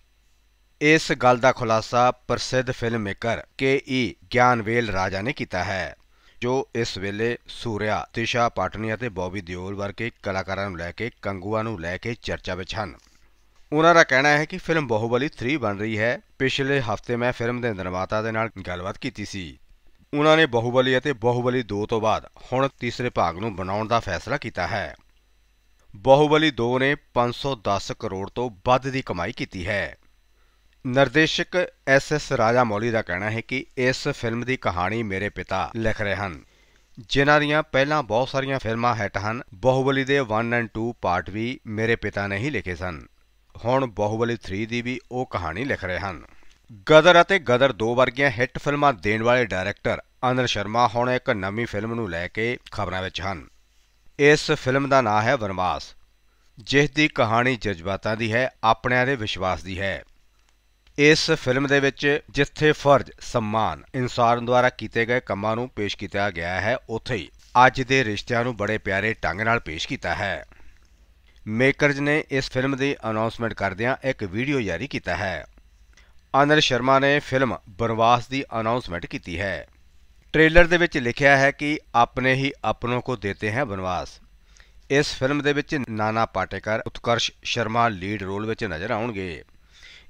Speaker 1: ਇਸ ਗੱਲ ਦਾ ਖੁਲਾਸਾ ਪ੍ਰਸਿੱਧ ਫਿਲਮ ਮੇਕਰ ਕੇ ਈ ਗਿਆਨਵੇਲ ਰਾਜਾ ਨੇ ਕੀਤਾ ਹੈ, ਜੋ ਇਸ ਵੇਲੇ ਸੂਰਿਆ ਤਿਸ਼ਾ ਪਾਟਨੀ ਅਤੇ ਬੌਬੀ ਦਿਓਲ ਵਰਗੇ ਕਲਾਕਾਰਾਂ ਨੂੰ ਲੈ ਕੇ ਕੰਗੂਆ ਨੂੰ ਲੈ ਕੇ ਚਰਚਾ ਵਿੱਚ ਹਨ। ਉਹਨਾਂ ਦਾ ਕਹਿਣਾ ਹੈ ਕਿ ਫਿਲਮ ਬਾਹੂਬਲੀ 3 ਬਣ ਰਹੀ ਹੈ। ਪਿਛਲੇ ਹਫ਼ਤੇ ਮੈਂ ਫਿਲਮ ਦੇ ਨਿਰਮਾਤਾ ਦੇ ਨਾਲ ਗੱਲਬਾਤ ਕੀਤੀ ਸੀ। ਉਹਨਾਂ ਨੇ ਬਾਹੂਬਲੀ ਅਤੇ ਬਾਹੂਬਲੀ 2 ਤੋਂ ਬਾਅਦ ਹੁਣ ਤੀਸਰੇ ਭਾਗ ਨੂੰ ਬਣਾਉਣ ਦਾ ਫੈਸਲਾ ਕੀਤਾ ਹੈ। ਬਾਹੂਬਲੀ 2 ਨੇ 510 ਕਰੋੜ ਤੋਂ ਵੱਧ ਦੀ ਕਮਾਈ ਕੀਤੀ ਹੈ। ਨਿਰਦੇਸ਼ਕ ਐਸ ਐਸ ਰਾਜਾ ਮੌਲੀ ਦਾ ਕਹਿਣਾ ਹੈ ਕਿ ਇਸ ਫਿਲਮ ਦੀ ਕਹਾਣੀ ਮੇਰੇ ਪਿਤਾ ਲਿਖ ਰਹੇ ਹਨ। ਜਿਨ੍ਹਾਂ ਦੀਆਂ ਪਹਿਲਾਂ ਬਹੁਤ ਸਾਰੀਆਂ ਫਿਲਮਾਂ ਹਿੱਟ ਹਨ, ਬਾਹੂਬਲੀ ਦੇ 1 ਐਂਡ 2 ਪਾਰਟ ਵੀ ਮੇਰੇ ਪਿਤਾ ਨੇ ਹੀ ਲਿਖੇ ਸਨ। ਹੁਣ ਬਾਹੂਬਲੀ 3 ਦੀ ਵੀ ਉਹ ਕਹਾਣੀ ਲਿਖ ਰਹੇ ਹਨ। ਗਦਰ ਅਤੇ ਗਦਰ 2 ਵਰਗੀਆਂ ਹਿੱਟ ਫਿਲਮਾਂ ਦੇਣ ਵਾਲੇ ਡਾਇਰੈਕਟਰ ਅਨਿਲ ਸ਼ਰਮਾ ਹੁਣ ਇੱਕ ਨਵੀਂ ਫਿਲਮ ਨੂੰ ਲੈ ਕੇ ਖਬਰਾਂ ਵਿੱਚ ਹਨ। ਇਸ ਫਿਲਮ ਦਾ ਨਾਮ ਹੈ ਵਨਵਾਸ ਜਿਸ ਦੀ ਕਹਾਣੀ ਜਜ਼ਬਾਤਾਂ ਦੀ ਹੈ, ਆਪਣਿਆਂ ਦੇ ਵਿਸ਼ਵਾਸ ਦੀ ਹੈ। ਇਸ ਫਿਲਮ ਦੇ ਵਿੱਚ ਜਿੱਥੇ ਫਰਜ਼, ਸਨਮਾਨ, ਇਨਸਾਨ ਦੁਆਰਾ ਕੀਤੇ ਗਏ ਕੰਮਾਂ ਨੂੰ ਪੇਸ਼ ਕੀਤਾ ਗਿਆ ਹੈ, ਉੱਥੇ ਹੀ ਅੱਜ ਦੇ ਰਿਸ਼ਤਿਆਂ ਨੂੰ ਬੜੇ ਪਿਆਰੇ ਢੰਗ ਨਾਲ ਪੇਸ਼ ਕੀਤਾ ਹੈ। ਮੇਕਰਜ਼ ਨੇ ਇਸ ਫਿਲਮ ਦੀ ਅਨਾਉਂਸਮੈਂਟ ਕਰਦਿਆਂ ਇੱਕ ਵੀਡੀਓ ਜਾਰੀ ਕੀਤਾ ਹੈ। ਅਨਿਲ ਸ਼ਰਮਾ ਨੇ ਫਿਲਮ ਬਨਵਾਸ ਦੀ ਅਨਾਉਂਸਮੈਂਟ ਕੀਤੀ ਹੈ। ਟ੍ਰੇਲਰ ਦੇ ਵਿੱਚ ਲਿਖਿਆ ਹੈ ਕਿ ਆਪਣੇ ਹੀ ਆਪਣੋਂ ਕੋ ਦੇਤੇ ਹੈ ਬਨਵਾਸ। ਇਸ ਫਿਲਮ ਦੇ ਵਿੱਚ ਨਾਨਾ ਪਾਟੇਕਰ, ਉਤਕਰਸ਼ ਸ਼ਰਮਾ ਲੀਡ ਰੋਲ ਵਿੱਚ ਨਜ਼ਰ ਆਉਣਗੇ।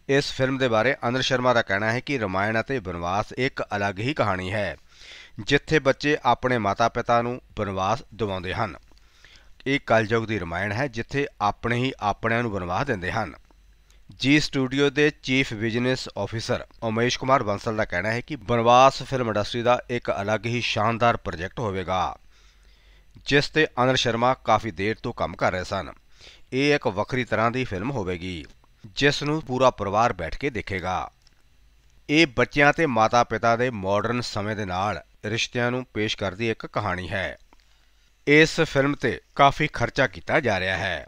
Speaker 1: ਇਸ ਫਿਲਮ ਦੇ ਬਾਰੇ ਅਨਿਲ ਸ਼ਰਮਾ ਦਾ ਕਹਿਣਾ ਹੈ ਕਿ ਰਮਾਇਣ ਅਤੇ ਬਨਵਾਸ ਇੱਕ ਅਲੱਗ ਹੀ ਕਹਾਣੀ ਹੈ, ਜਿੱਥੇ ਬੱਚੇ ਆਪਣੇ ਮਾਤਾ-ਪਿਤਾ ਨੂੰ ਬਨਵਾਸ ਦਿਵਾਉਂਦੇ ਹਨ। ਇਹ ਕਲਯੁਗ ਦੀ ਰਮਾਇਣ ਹੈ, ਜਿੱਥੇ ਆਪਣੇ ਹੀ ਆਪਣਿਆਂ ਨੂੰ ਬਨਵਾਸ ਦਿੰਦੇ ਹਨ। ਜੀ ਸਟੂਡੀਓ ਦੇ chief business officer Umesh Kumar Bansal ਦਾ ਕਹਿਣਾ ਹੈ ਕਿ ਬਨਵਾਸ ਫਿਲਮ ਇੰਡਸਟਰੀ ਦਾ ਇੱਕ ਅਲੱਗ ਹੀ ਸ਼ਾਨਦਾਰ ਪ੍ਰੋਜੈਕਟ ਹੋਵੇਗਾ, ਜਿਸ ਤੇ ਅਨਿਲ ਸ਼ਰਮਾ ਕਾਫੀ ਦੇਰ ਤੋਂ ਕੰਮ ਕਰ ਰਹੇ ਸਨ। ਇਹ ਇੱਕ ਵੱਖਰੀ ਤਰ੍ਹਾਂ ਦੀ ਫਿਲਮ ਹੋਵੇਗੀ, ਜਿਸ ਨੂੰ ਪੂਰਾ ਪਰਿਵਾਰ ਬੈਠ ਕੇ ਦੇਖੇਗਾ। ਇਹ ਬੱਚਿਆਂ ਤੇ ਮਾਤਾ-ਪਿਤਾ ਦੇ ਮਾਡਰਨ ਸਮੇਂ ਦੇ ਨਾਲ ਰਿਸ਼ਤਿਆਂ ਨੂੰ ਪੇਸ਼ ਕਰਦੀ ਇੱਕ ਕਹਾਣੀ ਹੈ। ਇਸ ਫਿਲਮ ਤੇ ਕਾਫੀ ਖਰਚਾ ਕੀਤਾ ਜਾ ਰਿਹਾ ਹੈ।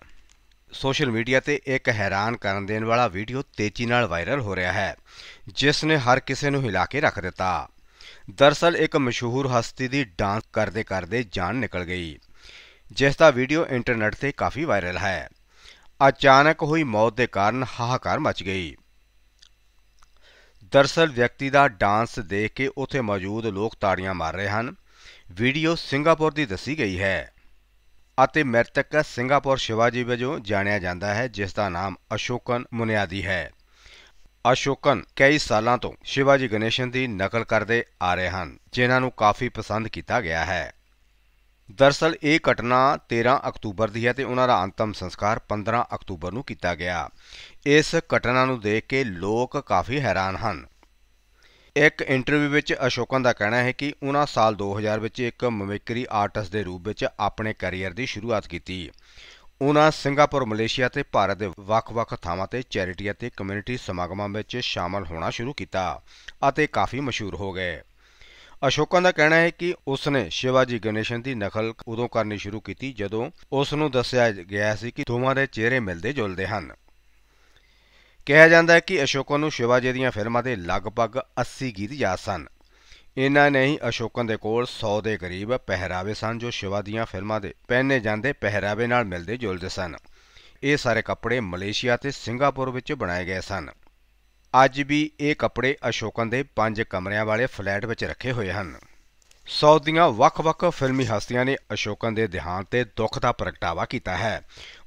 Speaker 1: ਸੋਸ਼ਲ ਮੀਡੀਆ ਤੇ ਇੱਕ ਹੈਰਾਨ ਕਰਨ ਦੇਣ ਵਾਲਾ ਵੀਡੀਓ ਤੇਜ਼ੀ ਨਾਲ ਵਾਇਰਲ ਹੋ ਰਿਹਾ ਹੈ, ਜਿਸ ਨੇ ਹਰ ਕਿਸੇ ਨੂੰ ਹਿਲਾ ਕੇ ਰੱਖ ਦਿੱਤਾ। ਦਰਸਲ ਇੱਕ ਮਸ਼ਹੂਰ ਹਸਤੀ ਦੀ ਡਾਂਸ ਕਰਦੇ ਕਰਦੇ ਜਾਨ ਨਿਕਲ ਗਈ, ਜਿਸ ਦਾ ਵੀਡੀਓ ਇੰਟਰਨੈਟ ਤੇ ਕਾਫੀ ਵਾਇਰਲ ਹੈ। ਅਚਾਨਕ ਹੋਈ ਮੌਤ ਦੇ ਕਾਰਨ ਹਾਹਾਕਾਰ ਮਚ ਗਈ। ਦਰਸਲ ਵਿਅਕਤੀ ਦਾ ਡਾਂਸ ਦੇਖ ਕੇ ਉੱਥੇ ਮੌਜੂਦ ਲੋਕ ਤਾੜੀਆਂ ਮਾਰ ਰਹੇ ਹਨ। ਵੀਡੀਓ ਸਿੰਗਾਪੁਰ ਦੀ ਦੱਸੀ ਗਈ ਹੈ। ਅਤੇ ਮ੍ਰਿਤਕ ਸਿੰਗਾਪੁਰ ਸ਼ਿਵਾਜੀ ਵਜੋਂ ਜਾਣਿਆ ਜਾਂਦਾ ਹੈ, ਜਿਸ ਦਾ ਨਾਮ ਅਸ਼ੋਕਨ ਮੁਨਿਆਦੀ ਹੈ। ਅਸ਼ੋਕਨ ਕਈ ਸਾਲਾਂ ਤੋਂ ਸ਼ਿਵਾਜੀ ਗਣੇਸ਼ਨ ਦੀ ਨਕਲ ਕਰਦੇ ਆ ਰਹੇ ਹਨ, ਜਿਨ੍ਹਾਂ ਨੂੰ ਕਾਫੀ ਪਸੰਦ ਕੀਤਾ ਗਿਆ ਹੈ। ਦਰਸਲ, ਇਹ ਘਟਨਾ 13 ਅਕਤੂਬਰ ਦੀ ਹੈ ਤੇ ਉਹਨਾਂ ਦਾ ਅੰਤਮ ਸੰਸਕਾਰ 15 ਅਕਤੂਬਰ ਨੂੰ ਕੀਤਾ ਗਿਆ। ਇਸ ਘਟਨਾ ਨੂੰ ਦੇਖ ਕੇ ਲੋਕ ਕਾਫੀ ਹੈਰਾਨ ਹਨ। ਇੱਕ ਇੰਟਰਵਿਊ ਵਿੱਚ ਅਸ਼ੋਕਨ ਦਾ ਕਹਿਣਾ ਹੈ ਕਿ ਉਹਨਾਂ ਸਾਲ 2000 ਵਿੱਚ ਇੱਕ ਮਮਿਕਰੀ ਆਰਟਿਸਟ ਦੇ ਰੂਪ ਵਿੱਚ ਆਪਣੇ ਕੈਰੀਅਰ ਦੀ ਸ਼ੁਰੂਆਤ ਕੀਤੀ। ਉਹਨਾਂ ਸਿੰਗਾਪੁਰ, ਮਲੇਸ਼ੀਆ ਤੇ ਭਾਰਤ ਦੇ ਵੱਖ-ਵੱਖ ਥਾਵਾਂ ਤੇ ਚੈਰਿਟੀ ਅਤੇ ਕਮਿਊਨਿਟੀ ਸਮਾਗਮਾਂ ਵਿੱਚ ਸ਼ਾਮਲ ਹੋਣਾ ਸ਼ੁਰੂ ਕੀਤਾ ਅਤੇ ਕਾਫੀ ਮਸ਼ਹੂਰ ਹੋ ਗਏ। ਅਸ਼ੋਕਨ ਦਾ ਕਹਿਣਾ ਹੈ ਕਿ ਉਸਨੇ ਸ਼ਿਵਾਜੀ ਗਣੇਸ਼ਨ ਦੀ ਨਕਲ ਉਦੋਂ ਕਰਨੀ ਸ਼ੁਰੂ ਕੀਤੀ ਜਦੋਂ ਉਸ ਨੂੰ ਦੱਸਿਆ ਗਿਆ ਸੀ ਕਿ ਦੋਵਾਂ ਦੇ ਚਿਹਰੇ ਮਿਲਦੇ ਜੁਲਦੇ ਹਨ। ਕਿਹਾ ਜਾਂਦਾ ਹੈ ਕਿ ਅਸ਼ੋਕਨ ਨੂੰ ਸ਼ਿਵਾਜੀ ਦੀਆਂ ਫਿਲਮਾਂ ਦੇ ਲਗਭਗ 80 ਗੀਤ ਯਾਦ ਸਨ। ਇਹਨਾਂ ਨੇ ਹੀ ਅਸ਼ੋਕਨ ਦੇ ਕੋਲ 100 ਦੇ ਕਰੀਬ ਪਹਿਰਾਵੇ ਸਨ ਜੋ ਸ਼ਿਵਾ ਦੀਆਂ ਫਿਲਮਾਂ ਦੇ ਪਹਿਨੇ ਜਾਂਦੇ ਪਹਿਰਾਵੇ ਨਾਲ ਮਿਲਦੇ ਜੁਲਦੇ ਸਨ। ਇਹ ਸਾਰੇ ਕੱਪੜੇ ਮਲੇਸ਼ੀਆ ਤੇ ਸਿੰਗਾਪੁਰ ਵਿੱਚ ਬਣਾਏ ਗਏ ਸਨ। ਅੱਜ ਵੀ ਇਹ ਕੱਪੜੇ ਅਸ਼ੋਕਨ ਦੇ ਪੰਜ ਕਮਰਿਆਂ ਵਾਲੇ ਫਲੈਟ ਵਿੱਚ ਰੱਖੇ ਹੋਏ ਹਨ। ਸੌ ਦੀਆਂ ਵੱਖ-ਵੱਖ ਫਿਲਮੀ ਹਸਤੀਆਂ ਨੇ ਅਸ਼ੋਕਨ ਦੇ ਦੇਹਾਂਤ ਤੇ ਦੁੱਖ ਦਾ ਪ੍ਰਗਟਾਵਾ ਕੀਤਾ ਹੈ।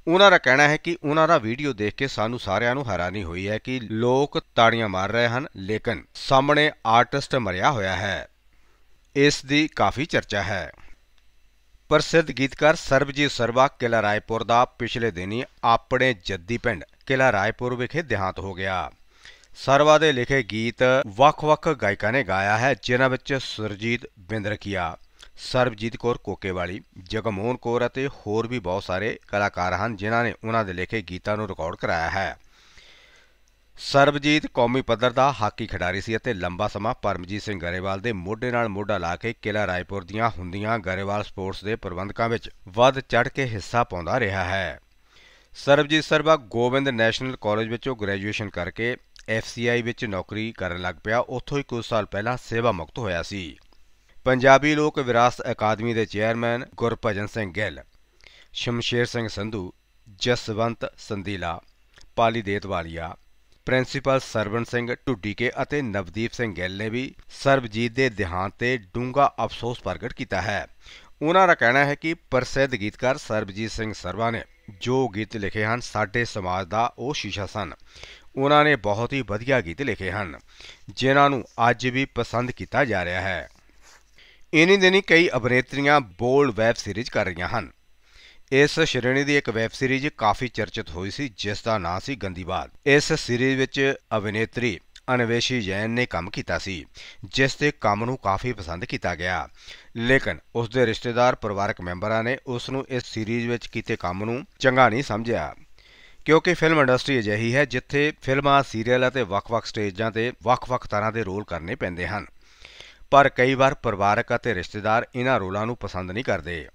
Speaker 1: ਉਹਨਾਂ ਦਾ ਕਹਿਣਾ ਹੈ ਕਿ ਉਹਨਾਂ ਦਾ ਵੀਡੀਓ ਦੇਖ ਕੇ ਸਾਨੂੰ ਸਾਰਿਆਂ ਨੂੰ ਹੈਰਾਨੀ ਹੋਈ ਹੈ ਕਿ ਲੋਕ ਤਾੜੀਆਂ ਮਾਰ ਰਹੇ ਹਨ, ਲੇਕਿਨ ਸਾਹਮਣੇ ਆਰਟਿਸਟ ਮਰਿਆ ਹੋਇਆ ਹੈ। ਇਸ ਦੀ ਕਾਫੀ ਚਰਚਾ ਹੈ। ਪ੍ਰਸਿੱਧ ਗੀਤਕਾਰ ਸਰਬਜੀਤ ਸਰਵਾ ਕਿਲਾ ਰਾਏਪੁਰ ਦਾ ਪਿਛਲੇ ਦਿਨੀ ਆਪਣੇ ਜੱਦੀ ਪਿੰਡ ਕਿਲਾ ਰਾਏਪੁਰ ਵਿਖੇ ਦੇਹਾਂਤ ਹੋ ਗਿਆ। ਸਰਵਾ ਦੇ ਲਿਖੇ ਗੀਤ ਵੱਖ-ਵੱਖ ਗਾਇਕਾਂ ਨੇ ਗਾਇਆ ਹੈ, ਜਿਨ੍ਹਾਂ ਵਿੱਚ ਸੁਰਜੀਤ ਬਿੰਦਰਕੀਆ ਸਰਬਜੀਤ ਕੌਰ ਕੋਕੇਵਾਲੀ, ਜਗਮੋਹਨ ਕੌਰ ਅਤੇ ਹੋਰ ਵੀ ਬਹੁਤ ਸਾਰੇ ਕਲਾਕਾਰ ਹਨ, ਜਿਨ੍ਹਾਂ ਨੇ ਉਹਨਾਂ ਦੇ ਲਿਖੇ ਗੀਤਾਂ ਨੂੰ ਰਿਕਾਰਡ ਕਰਾਇਆ ਹੈ। ਸਰਬਜੀਤ ਕੌਮੀ ਪੱਧਰ ਦਾ ਹਾਕੀ ਖਿਡਾਰੀ ਸੀ ਅਤੇ ਲੰਬਾ ਸਮਾਂ ਪਰਮਜੀਤ ਸਿੰਘ ਗਰੇਵਾਲ ਦੇ ਮੋਢੇ ਨਾਲ ਮੋਢਾ ਲਾ ਕੇ ਕਿਲਾ ਰਾਏਪੁਰ ਦੀਆਂ ਹੁੰਦੀਆਂ ਗਰੇਵਾਲ ਸਪੋਰਟਸ ਦੇ ਪ੍ਰਬੰਧਕਾਂ ਵਿੱਚ ਵੱਧ ਚੜ ਕੇ ਹਿੱਸਾ ਪਾਉਂਦਾ ਰਿਹਾ ਹੈ। ਸਰਬਜੀਤ ਸਰਬਾ ਗੋਬਿੰਦ ਨੈਸ਼ਨਲ ਕਾਲਜ ਵਿੱਚੋਂ ਗ੍ਰੈਜੂਏਸ਼ਨ ਕਰਕੇ ਐਫਸੀਆਈ ਵਿੱਚ ਨੌਕਰੀ ਕਰਨ ਲੱਗ ਪਿਆ। ਉੱਥੋਂ ਹੀ ਕੁਝ ਸਾਲ ਪਹਿਲਾਂ ਸੇਵਾ ਮੁਕਤ ਹੋਇਆ ਸੀ। ਪੰਜਾਬੀ ਲੋਕ ਵਿਰਾਸਤ ਅਕਾਦਮੀ ਦੇ ਚੇਅਰਮੈਨ ਗੁਰਭਜਨ ਸਿੰਘ ਗਿੱਲ, ਸ਼ਮਸ਼ੇਰ ਸਿੰਘ ਸੰਧੂ, ਜਸਵੰਤ ਸੰਦੀਲਾ ਪਾਲੀ ਦੇਤਵਾਲੀਆ, ਪ੍ਰਿੰਸੀਪਲ ਸਰਵਣ ਸਿੰਘ ਢੁੱਡੀਕੇ ਅਤੇ ਨਵਦੀਪ ਸਿੰਘ ਗਿੱਲ ਨੇ ਵੀ ਸਰਬਜੀਤ ਦੇ ਦੇਹਾਂਤ ਤੇ ਡੂੰਘਾ ਅਫਸੋਸ ਪ੍ਰਗਟ ਕੀਤਾ ਹੈ। ਉਹਨਾਂ ਦਾ ਕਹਿਣਾ ਹੈ ਕਿ ਪ੍ਰਸਿੱਧ ਗੀਤਕਾਰ ਸਰਬਜੀਤ ਸਿੰਘ ਸਰਵਾ ਨੇ ਜੋ ਗੀਤ ਲਿਖੇ ਹਨ, ਸਾਡੇ ਸਮਾਜ ਦਾ ਉਹ ਸ਼ੀਸ਼ਾ ਸਨ। ਉਹਨਾਂ ਨੇ ਬਹੁਤ ਹੀ ਵਧੀਆ ਗੀਤ ਲਿਖੇ ਹਨ, ਜਿਨ੍ਹਾਂ ਨੂੰ ਅੱਜ ਵੀ ਪਸੰਦ ਕੀਤਾ ਜਾ ਰਿਹਾ ਹੈ। ਇਨੀ ਦਿਨੀ ਕਈ ਅਭਿਨੇਤਰੀਆਂ ਬੋਲਡ ਵੈਬ ਸੀਰੀਜ਼ ਕਰ ਰਹੀਆਂ ਹਨ। ਇਸ ਸ਼੍ਰੇਣੀ ਦੀ ਇੱਕ ਵੈਬ ਸੀਰੀਜ਼ ਕਾਫੀ ਚਰਚਿਤ ਹੋਈ ਸੀ, ਜਿਸ ਦਾ ਨਾਂ ਸੀ ਗੰਦੀਬਾਦ ਇਸ ਸੀਰੀਜ਼ ਵਿੱਚ ਅਭਿਨੇਤਰੀ ਅਨਵੇਸ਼ੀ ਜੈਨ ਨੇ ਕੰਮ ਕੀਤਾ ਸੀ, ਜਿਸ ਦੇ ਕੰਮ ਨੂੰ ਕਾਫੀ ਪਸੰਦ ਕੀਤਾ ਗਿਆ। ਲੇਕਿਨ ਉਸ ਦੇ ਰਿਸ਼ਤੇਦਾਰ ਪਰਿਵਾਰਕ ਮੈਂਬਰਾਂ ਨੇ ਉਸ ਨੂੰ ਇਸ ਸੀਰੀਜ਼ ਵਿੱਚ ਕੀਤੇ ਕੰਮ ਨੂੰ ਚੰਗਾ ਨਹੀਂ ਸਮਝਿਆ, ਕਿਉਂਕਿ ਫਿਲਮ ਇੰਡਸਟਰੀ ਅਜਿਹੀ ਹੈ ਜਿੱਥੇ ਫਿਲਮਾਂ, ਸੀਰੀਅਲ ਅਤੇ ਵੱਖ-ਵੱਖ ਸਟੇਜਾਂ ਤੇ ਵੱਖ-ਵੱਖ ਤਰ੍ਹਾਂ ਦੇ ਰੋਲ ਕਰਨੇ ਪੈਂਦੇ ਹਨ। ਪਰ ਕਈ ਵਾਰ ਪਰਿਵਾਰਕ ਅਤੇ ਰਿਸ਼ਤੇਦਾਰ ਇਹਨਾਂ ਰੋਲਾਂ ਨੂੰ ਪਸੰਦ ਨਹੀਂ ਕਰਦੇ।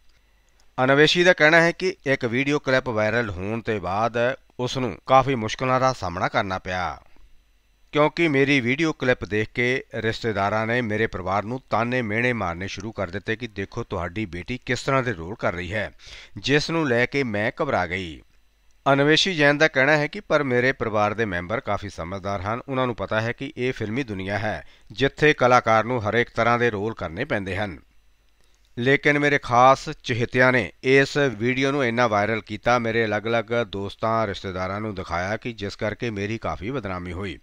Speaker 1: ਅਨਵੇਸ਼ੀ ਦਾ ਕਹਿਣਾ ਹੈ ਕਿ ਇੱਕ ਵੀਡੀਓ ਕਲਿੱਪ ਵਾਇਰਲ ਹੋਣ ਤੋਂ ਬਾਅਦ ਉਸ ਨੂੰ ਕਾਫੀ ਮੁਸ਼ਕਲਾਂ ਦਾ ਸਾਹਮਣਾ ਕਰਨਾ ਪਿਆ। ਕਿਉਂਕਿ ਮੇਰੀ ਵੀਡੀਓ ਕਲਿੱਪ ਦੇਖ ਕੇ ਰਿਸ਼ਤੇਦਾਰਾਂ ਨੇ ਮੇਰੇ ਪਰਿਵਾਰ ਨੂੰ ਤਾਨੇ ਮਿਹਣੇ ਮਾਰਨੇ ਸ਼ੁਰੂ ਕਰ ਦਿੱਤੇ ਕਿ ਦੇਖੋ ਤੁਹਾਡੀ ਬੇਟੀ ਕਿਸ ਤਰ੍ਹਾਂ ਦੇ ਰੋਲ ਕਰ ਰਹੀ ਹੈ, ਜਿਸ ਨੂੰ ਲੈ ਕੇ ਮੈਂ ਘਬਰਾ ਗਈ। ਅਨਵੇਸ਼ੀ ਜੈਨ ਦਾ ਕਹਿਣਾ ਹੈ ਕਿ ਪਰ ਮੇਰੇ ਪਰਿਵਾਰ ਦੇ ਮੈਂਬਰ ਕਾਫੀ ਸਮਝਦਾਰ ਹਨ। ਉਹਨਾਂ ਨੂੰ ਪਤਾ ਹੈ ਕਿ ਇਹ ਫਿਲਮੀ ਦੁਨੀਆ ਹੈ, ਜਿੱਥੇ ਕਲਾਕਾਰ ਨੂੰ ਹਰੇਕ ਤਰ੍ਹਾਂ ਦੇ ਰੋਲ ਕਰਨੇ ਪੈਂਦੇ ਹਨ। ਲੇਕਿਨ ਮੇਰੇ ਖਾਸ ਚਹਿਤਿਆਂ ਨੇ ਇਸ ਵੀਡੀਓ ਨੂੰ ਇੰਨਾ ਵਾਇਰਲ ਕੀਤਾ, ਮੇਰੇ ਅਲੱਗ-ਅਲੱਗ ਦੋਸਤਾਂ, ਰਿਸ਼ਤੇਦਾਰਾਂ ਨੂੰ ਦਿਖਾਇਆ ਕਿ ਜਿਸ ਕਰਕੇ ਮੇਰੀ ਕਾਫੀ ਬਦਨਾਮੀ ਹੋਈ।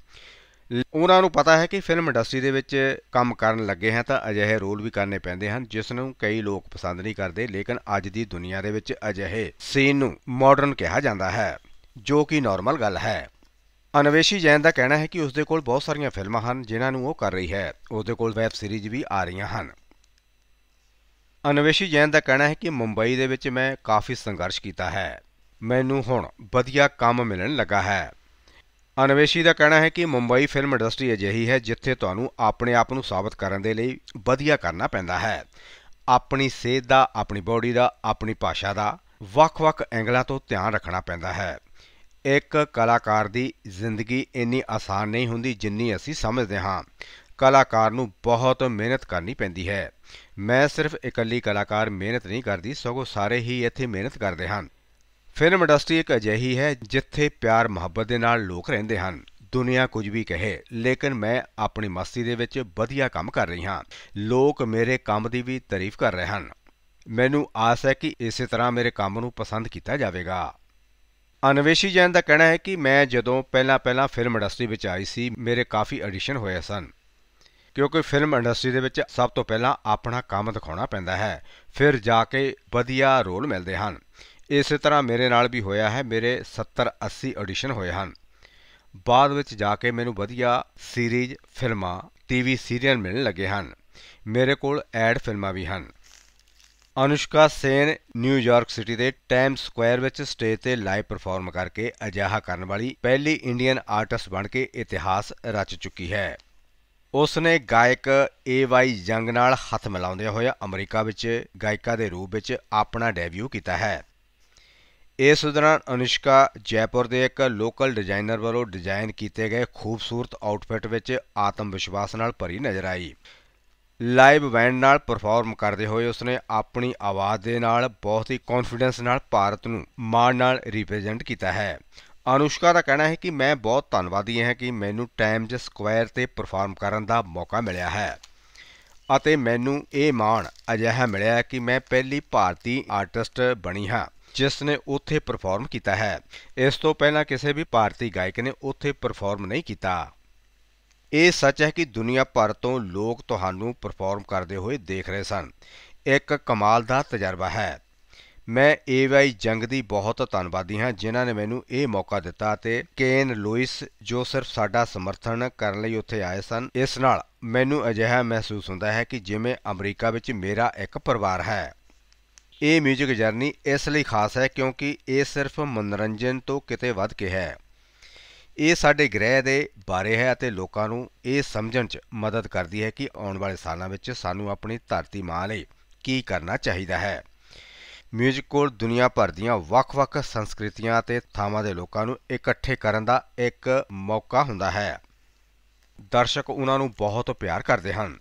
Speaker 1: ਉਹਨਾਂ ਨੂੰ ਪਤਾ ਹੈ ਕਿ ਫਿਲਮ ਇੰਡਸਟਰੀ ਦੇ ਵਿੱਚ ਕੰਮ ਕਰਨ ਲੱਗੇ ਹਾਂ ਤਾਂ ਅਜਿਹੇ ਰੋਲ ਵੀ ਕਰਨੇ ਪੈਂਦੇ ਹਨ, ਜਿਸ ਨੂੰ ਕਈ ਲੋਕ ਪਸੰਦ ਨਹੀਂ ਕਰਦੇ, ਲੇਕਿਨ ਅੱਜ ਦੀ ਦੁਨੀਆ ਦੇ ਵਿੱਚ ਅਜਿਹੇ ਸੀਨ ਨੂੰ ਮਾਡਰਨ ਕਿਹਾ ਜਾਂਦਾ ਹੈ, ਜੋ ਕਿ ਨਾਰਮਲ ਗੱਲ ਹੈ। ਅਨਵੇਸ਼ੀ ਜੈਨ ਦਾ ਕਹਿਣਾ ਹੈ ਕਿ ਉਸ ਦੇ ਕੋਲ ਬਹੁਤ ਸਾਰੀਆਂ ਫਿਲਮਾਂ ਹਨ, ਜਿਨ੍ਹਾਂ ਨੂੰ ਉਹ ਕਰ ਰਹੀ ਹੈ। ਉਸ ਦੇ ਕੋਲ ਵੈਬ ਸੀਰੀਜ਼ ਵੀ ਆ ਰਹੀਆਂ ਹਨ। ਅਨਵੇਸ਼ੀ ਜੈਨ ਦਾ ਕਹਿਣਾ ਹੈ ਕਿ ਮੁੰਬਈ ਦੇ ਵਿੱਚ ਮੈਂ ਕਾਫੀ ਸੰਘਰਸ਼ ਕੀਤਾ ਹੈ। ਮੈਨੂੰ ਹੁਣ ਵਧੀਆ ਕੰਮ ਮਿਲਣ ਲੱਗਾ ਹੈ। ਅਨਵੇਸ਼ੀ ਦਾ ਕਹਿਣਾ ਹੈ ਕਿ ਮੁੰਬਈ ਫਿਲਮ ਇੰਡਸਟਰੀ ਅਜਿਹੀ ਹੈ ਜਿੱਥੇ ਤੁਹਾਨੂੰ ਆਪਣੇ ਆਪ ਨੂੰ ਸਾਬਤ ਕਰਨ ਦੇ ਲਈ ਵਧੀਆ ਕਰਨਾ ਪੈਂਦਾ ਹੈ। ਆਪਣੀ ਸਿਹਤ ਦਾ, ਆਪਣੀ ਬਾਡੀ ਦਾ, ਆਪਣੀ ਭਾਸ਼ਾ ਦਾ ਵੱਖ-ਵੱਖ ਐਂਗਲਾਂ ਤੋਂ ਧਿਆਨ ਰੱਖਣਾ ਪੈਂਦਾ ਹੈ। ਇੱਕ ਕਲਾਕਾਰ ਦੀ ਜ਼ਿੰਦਗੀ ਇੰਨੀ ਆਸਾਨ ਨਹੀਂ ਹੁੰਦੀ ਜਿੰਨੀ ਅਸੀਂ ਸਮਝਦੇ ਹਾਂ। ਕਲਾਕਾਰ ਨੂੰ ਬਹੁਤ ਮਿਹਨਤ ਕਰਨੀ ਪੈਂਦੀ ਹੈ। ਮੈਂ ਸਿਰਫ ਇਕੱਲੀ ਕਲਾਕਾਰ ਮਿਹਨਤ ਨਹੀਂ ਕਰਦੀ, ਸਗੋਂ ਸਾਰੇ ਹੀ ਇੱਥੇ ਮਿਹਨਤ ਕਰਦੇ ਹਨ। ਫਿਲਮ ਇੰਡਸਟਰੀ ਇੱਕ ਅਜਿਹੀ ਹੈ ਜਿੱਥੇ ਪਿਆਰ, ਮੁਹੱਬਤ ਦੇ ਨਾਲ ਲੋਕ ਰਹਿੰਦੇ ਹਨ। ਦੁਨੀਆ ਕੁਝ ਵੀ ਕਹੇ, ਲੇਕਿਨ ਮੈਂ ਆਪਣੀ ਮਸਤੀ ਦੇ ਵਿੱਚ ਵਧੀਆ ਕੰਮ ਕਰ ਰਹੀ ਹਾਂ। ਲੋਕ ਮੇਰੇ ਕੰਮ ਦੀ ਵੀ ਤਾਰੀਫ ਕਰ ਰਹੇ ਹਨ। ਮੈਨੂੰ ਆਸ ਹੈ ਕਿ ਇਸੇ ਤਰ੍ਹਾਂ ਮੇਰੇ ਕੰਮ ਨੂੰ ਪਸੰਦ ਕੀਤਾ ਜਾਵੇਗਾ। ਅਨਵੇਸ਼ੀ ਜੈਨ ਦਾ ਕਹਿਣਾ ਹੈ ਕਿ ਮੈਂ ਜਦੋਂ ਪਹਿਲਾਂ ਪਹਿਲਾਂ ਫਿਲਮ ਇੰਡਸਟਰੀ ਵਿੱਚ ਆਈ ਸੀ, ਮੇਰੇ ਕਾਫੀ ਐਡੀਸ਼ਨ ਹੋਏ ਸਨ। ਕਿਉਂਕਿ ਫਿਲਮ ਇੰਡਸਟਰੀ ਦੇ ਵਿੱਚ ਸਭ ਤੋਂ ਪਹਿਲਾਂ ਆਪਣਾ ਕੰਮ ਦਿਖਾਉਣਾ ਪੈਂਦਾ ਹੈ। ਫਿਰ ਜਾ ਕੇ ਵਧੀਆ ਰੋਲ ਮਿਲਦੇ ਹਨ। ਇਸੇ ਤਰ੍ਹਾਂ ਮੇਰੇ ਨਾਲ ਵੀ ਹੋਇਆ ਹੈ, ਮੇਰੇ 70 80 ਆਡੀਸ਼ਨ ਹੋਏ ਹਨ। ਬਾਅਦ ਵਿੱਚ ਜਾ ਕੇ ਮੈਨੂੰ ਵਧੀਆ ਸੀਰੀਜ਼ ਫਿਲਮਾਂ ਟੀਵੀ ਸੀਰੀਅਲ ਮਿਲਣ ਲੱਗੇ ਹਨ। ਮੇਰੇ ਕੋਲ ਐਡ ਫਿਲਮਾਂ ਵੀ ਹਨ। Anushka Sen New York city ਦੇ ਟਾਈਮ ਸਕੁਆਇਰ ਵਿੱਚ ਸਟੇਜ ਤੇ ਲਾਈਵ ਪਰਫਾਰਮ ਕਰਕੇ ਅਜਾਹਾ ਕਰਨ ਵਾਲੀ ਪਹਿਲੀ ਇੰਡੀਅਨ ਆਰਟਿਸਟ ਬਣ ਕੇ ਇਤਿਹਾਸ ਰਚ ਚੁੱਕੀ ਹੈ। ਉਸ ਨੇ ਗਾਇਕ ਏ.ਵਾਈ ਜੰਗ ਨਾਲ ਹੱਥ ਮਿਲਾਉਂਦੇ ਹੋਏ ਅਮਰੀਕਾ ਵਿੱਚ ਗਾਇਕਾ ਦੇ ਰੂਪ ਵਿੱਚ ਆਪਣਾ ਡੈਬਿਊ ਕੀਤਾ ਹੈ। ਇਸ ਦੌਰਾਨ ਅਨੁਸ਼ਕਾ ਜੈਪੁਰ ਦੇ ਇੱਕ ਲੋਕਲ ਡਿਜ਼ਾਈਨਰ ਵੱਲੋਂ ਡਿਜ਼ਾਈਨ ਕੀਤੇ ਗਏ ਖੂਬਸੂਰਤ ਆਊਟਫਿਟ ਵਿੱਚ ਆਤਮ ਵਿਸ਼ਵਾਸ ਨਾਲ ਭਰੀ ਨਜ਼ਰ ਆਈ। ਲਾਈਵ ਬੈਂਡ ਨਾਲ ਪਰਫਾਰਮ ਕਰਦੇ ਹੋਏ ਉਸਨੇ ਆਪਣੀ ਆਵਾਜ਼ ਦੇ ਨਾਲ ਬਹੁਤ ਹੀ ਕੌਨਫੀਡੈਂਸ ਨਾਲ ਭਾਰਤ ਨੂੰ ਮਾਣ ਨਾਲ ਰਿਪਰੈਜ਼ੈਂਟ ਕੀਤਾ ਹੈ। ਅਨੁਸ਼ਕਾ ਦਾ ਕਹਿਣਾ ਹੈ ਕਿ ਮੈਂ ਬਹੁਤ ਧੰਨਵਾਦੀ ਹਾਂ ਕਿ ਮੈਨੂੰ ਟਾਈਮਜ਼ ਸਕੁਆਇਰ ਤੇ ਪਰਫਾਰਮ ਕਰਨ ਦਾ ਮੌਕਾ ਮਿਲਿਆ ਹੈ। ਅਤੇ ਮੈਨੂੰ ਇਹ ਮਾਣ ਅਜਿਹਾ ਮਿਲਿਆ ਕਿ ਮੈਂ ਪਹਿਲੀ ਭਾਰਤੀ ਆਰਟਿਸਟ ਬਣੀ ਹਾਂ। ਜਿਸ ਨੇ ਉੱਥੇ ਪਰਫਾਰਮ ਕੀਤਾ ਹੈ। ਇਸ ਤੋਂ ਪਹਿਲਾਂ ਕਿਸੇ ਵੀ ਭਾਰਤੀ ਗਾਇਕ ਨੇ ਉੱਥੇ ਪਰਫਾਰਮ ਨਹੀਂ ਕੀਤਾ। ਇਹ ਸੱਚ ਹੈ ਕਿ ਦੁਨੀਆ ਭਰ ਤੋਂ ਲੋਕ ਤੁਹਾਨੂੰ ਪਰਫਾਰਮ ਕਰਦੇ ਹੋਏ ਦੇਖ ਰਹੇ ਸਨ। ਇੱਕ ਕਮਾਲ ਦਾ ਤਜਰਬਾ ਹੈ। ਮੈਂ ਏਵਾਈ ਜੰਗ ਦੀ ਬਹੁਤ ਧੰਨਵਾਦੀ ਹਾਂ, ਜਿਨ੍ਹਾਂ ਨੇ ਮੈਨੂੰ ਇਹ ਮੌਕਾ ਦਿੱਤਾ ਅਤੇ ਕੇਨ ਲੂਇਸ ਜੋ ਸਿਰਫ ਸਾਡਾ ਸਮਰਥਨ ਕਰਨ ਲਈ ਉੱਥੇ ਆਏ ਸਨ, ਇਸ ਨਾਲ ਮੈਨੂੰ ਅਜਿਹਾ ਮਹਿਸੂਸ ਹੁੰਦਾ ਹੈ ਕਿ ਜਿਵੇਂ ਅਮਰੀਕਾ ਵਿੱਚ ਮੇਰਾ ਇੱਕ ਪਰਿਵਾਰ ਹੈ। ਇਹ 뮤직 ਜਰਨੀ ਇਸ ਲਈ ਖਾਸ ਹੈ ਕਿਉਂਕਿ ਇਹ ਸਿਰਫ ਮਨੋਰੰਜਨ ਤੋਂ ਕਿਤੇ ਵੱਧ ਕੇ ਹੈ। ਇਹ ਸਾਡੇ ਗ੍ਰਹਿ ਦੇ ਬਾਰੇ ਹੈ ਅਤੇ ਲੋਕਾਂ ਨੂੰ ਇਹ ਸਮਝਣ 'ਚ ਮਦਦ ਕਰਦੀ ਹੈ ਕਿ ਆਉਣ ਵਾਲੇ ਸਾਲਾਂ ਵਿੱਚ ਸਾਨੂੰ ਆਪਣੀ ਧਰਤੀ ਮਾਂ ਲਈ ਕੀ ਕਰਨਾ ਚਾਹੀਦਾ ਹੈ। ਮਿਊਜ਼ਿਕ ਕੋਲ ਦੁਨੀਆ ਭਰ ਦੀਆਂ ਵੱਖ-ਵੱਖ ਸੰਸਕ੍ਰਿਤੀਆਂ ਅਤੇ ਥਾਵਾਂ ਦੇ ਲੋਕਾਂ ਨੂੰ ਇਕੱਠੇ ਕਰਨ ਦਾ ਇੱਕ ਮੌਕਾ ਹੁੰਦਾ ਹੈ। ਦਰਸ਼ਕ ਉਹਨਾਂ ਨੂੰ ਬਹੁਤ ਪਿਆਰ ਕਰਦੇ ਹਨ।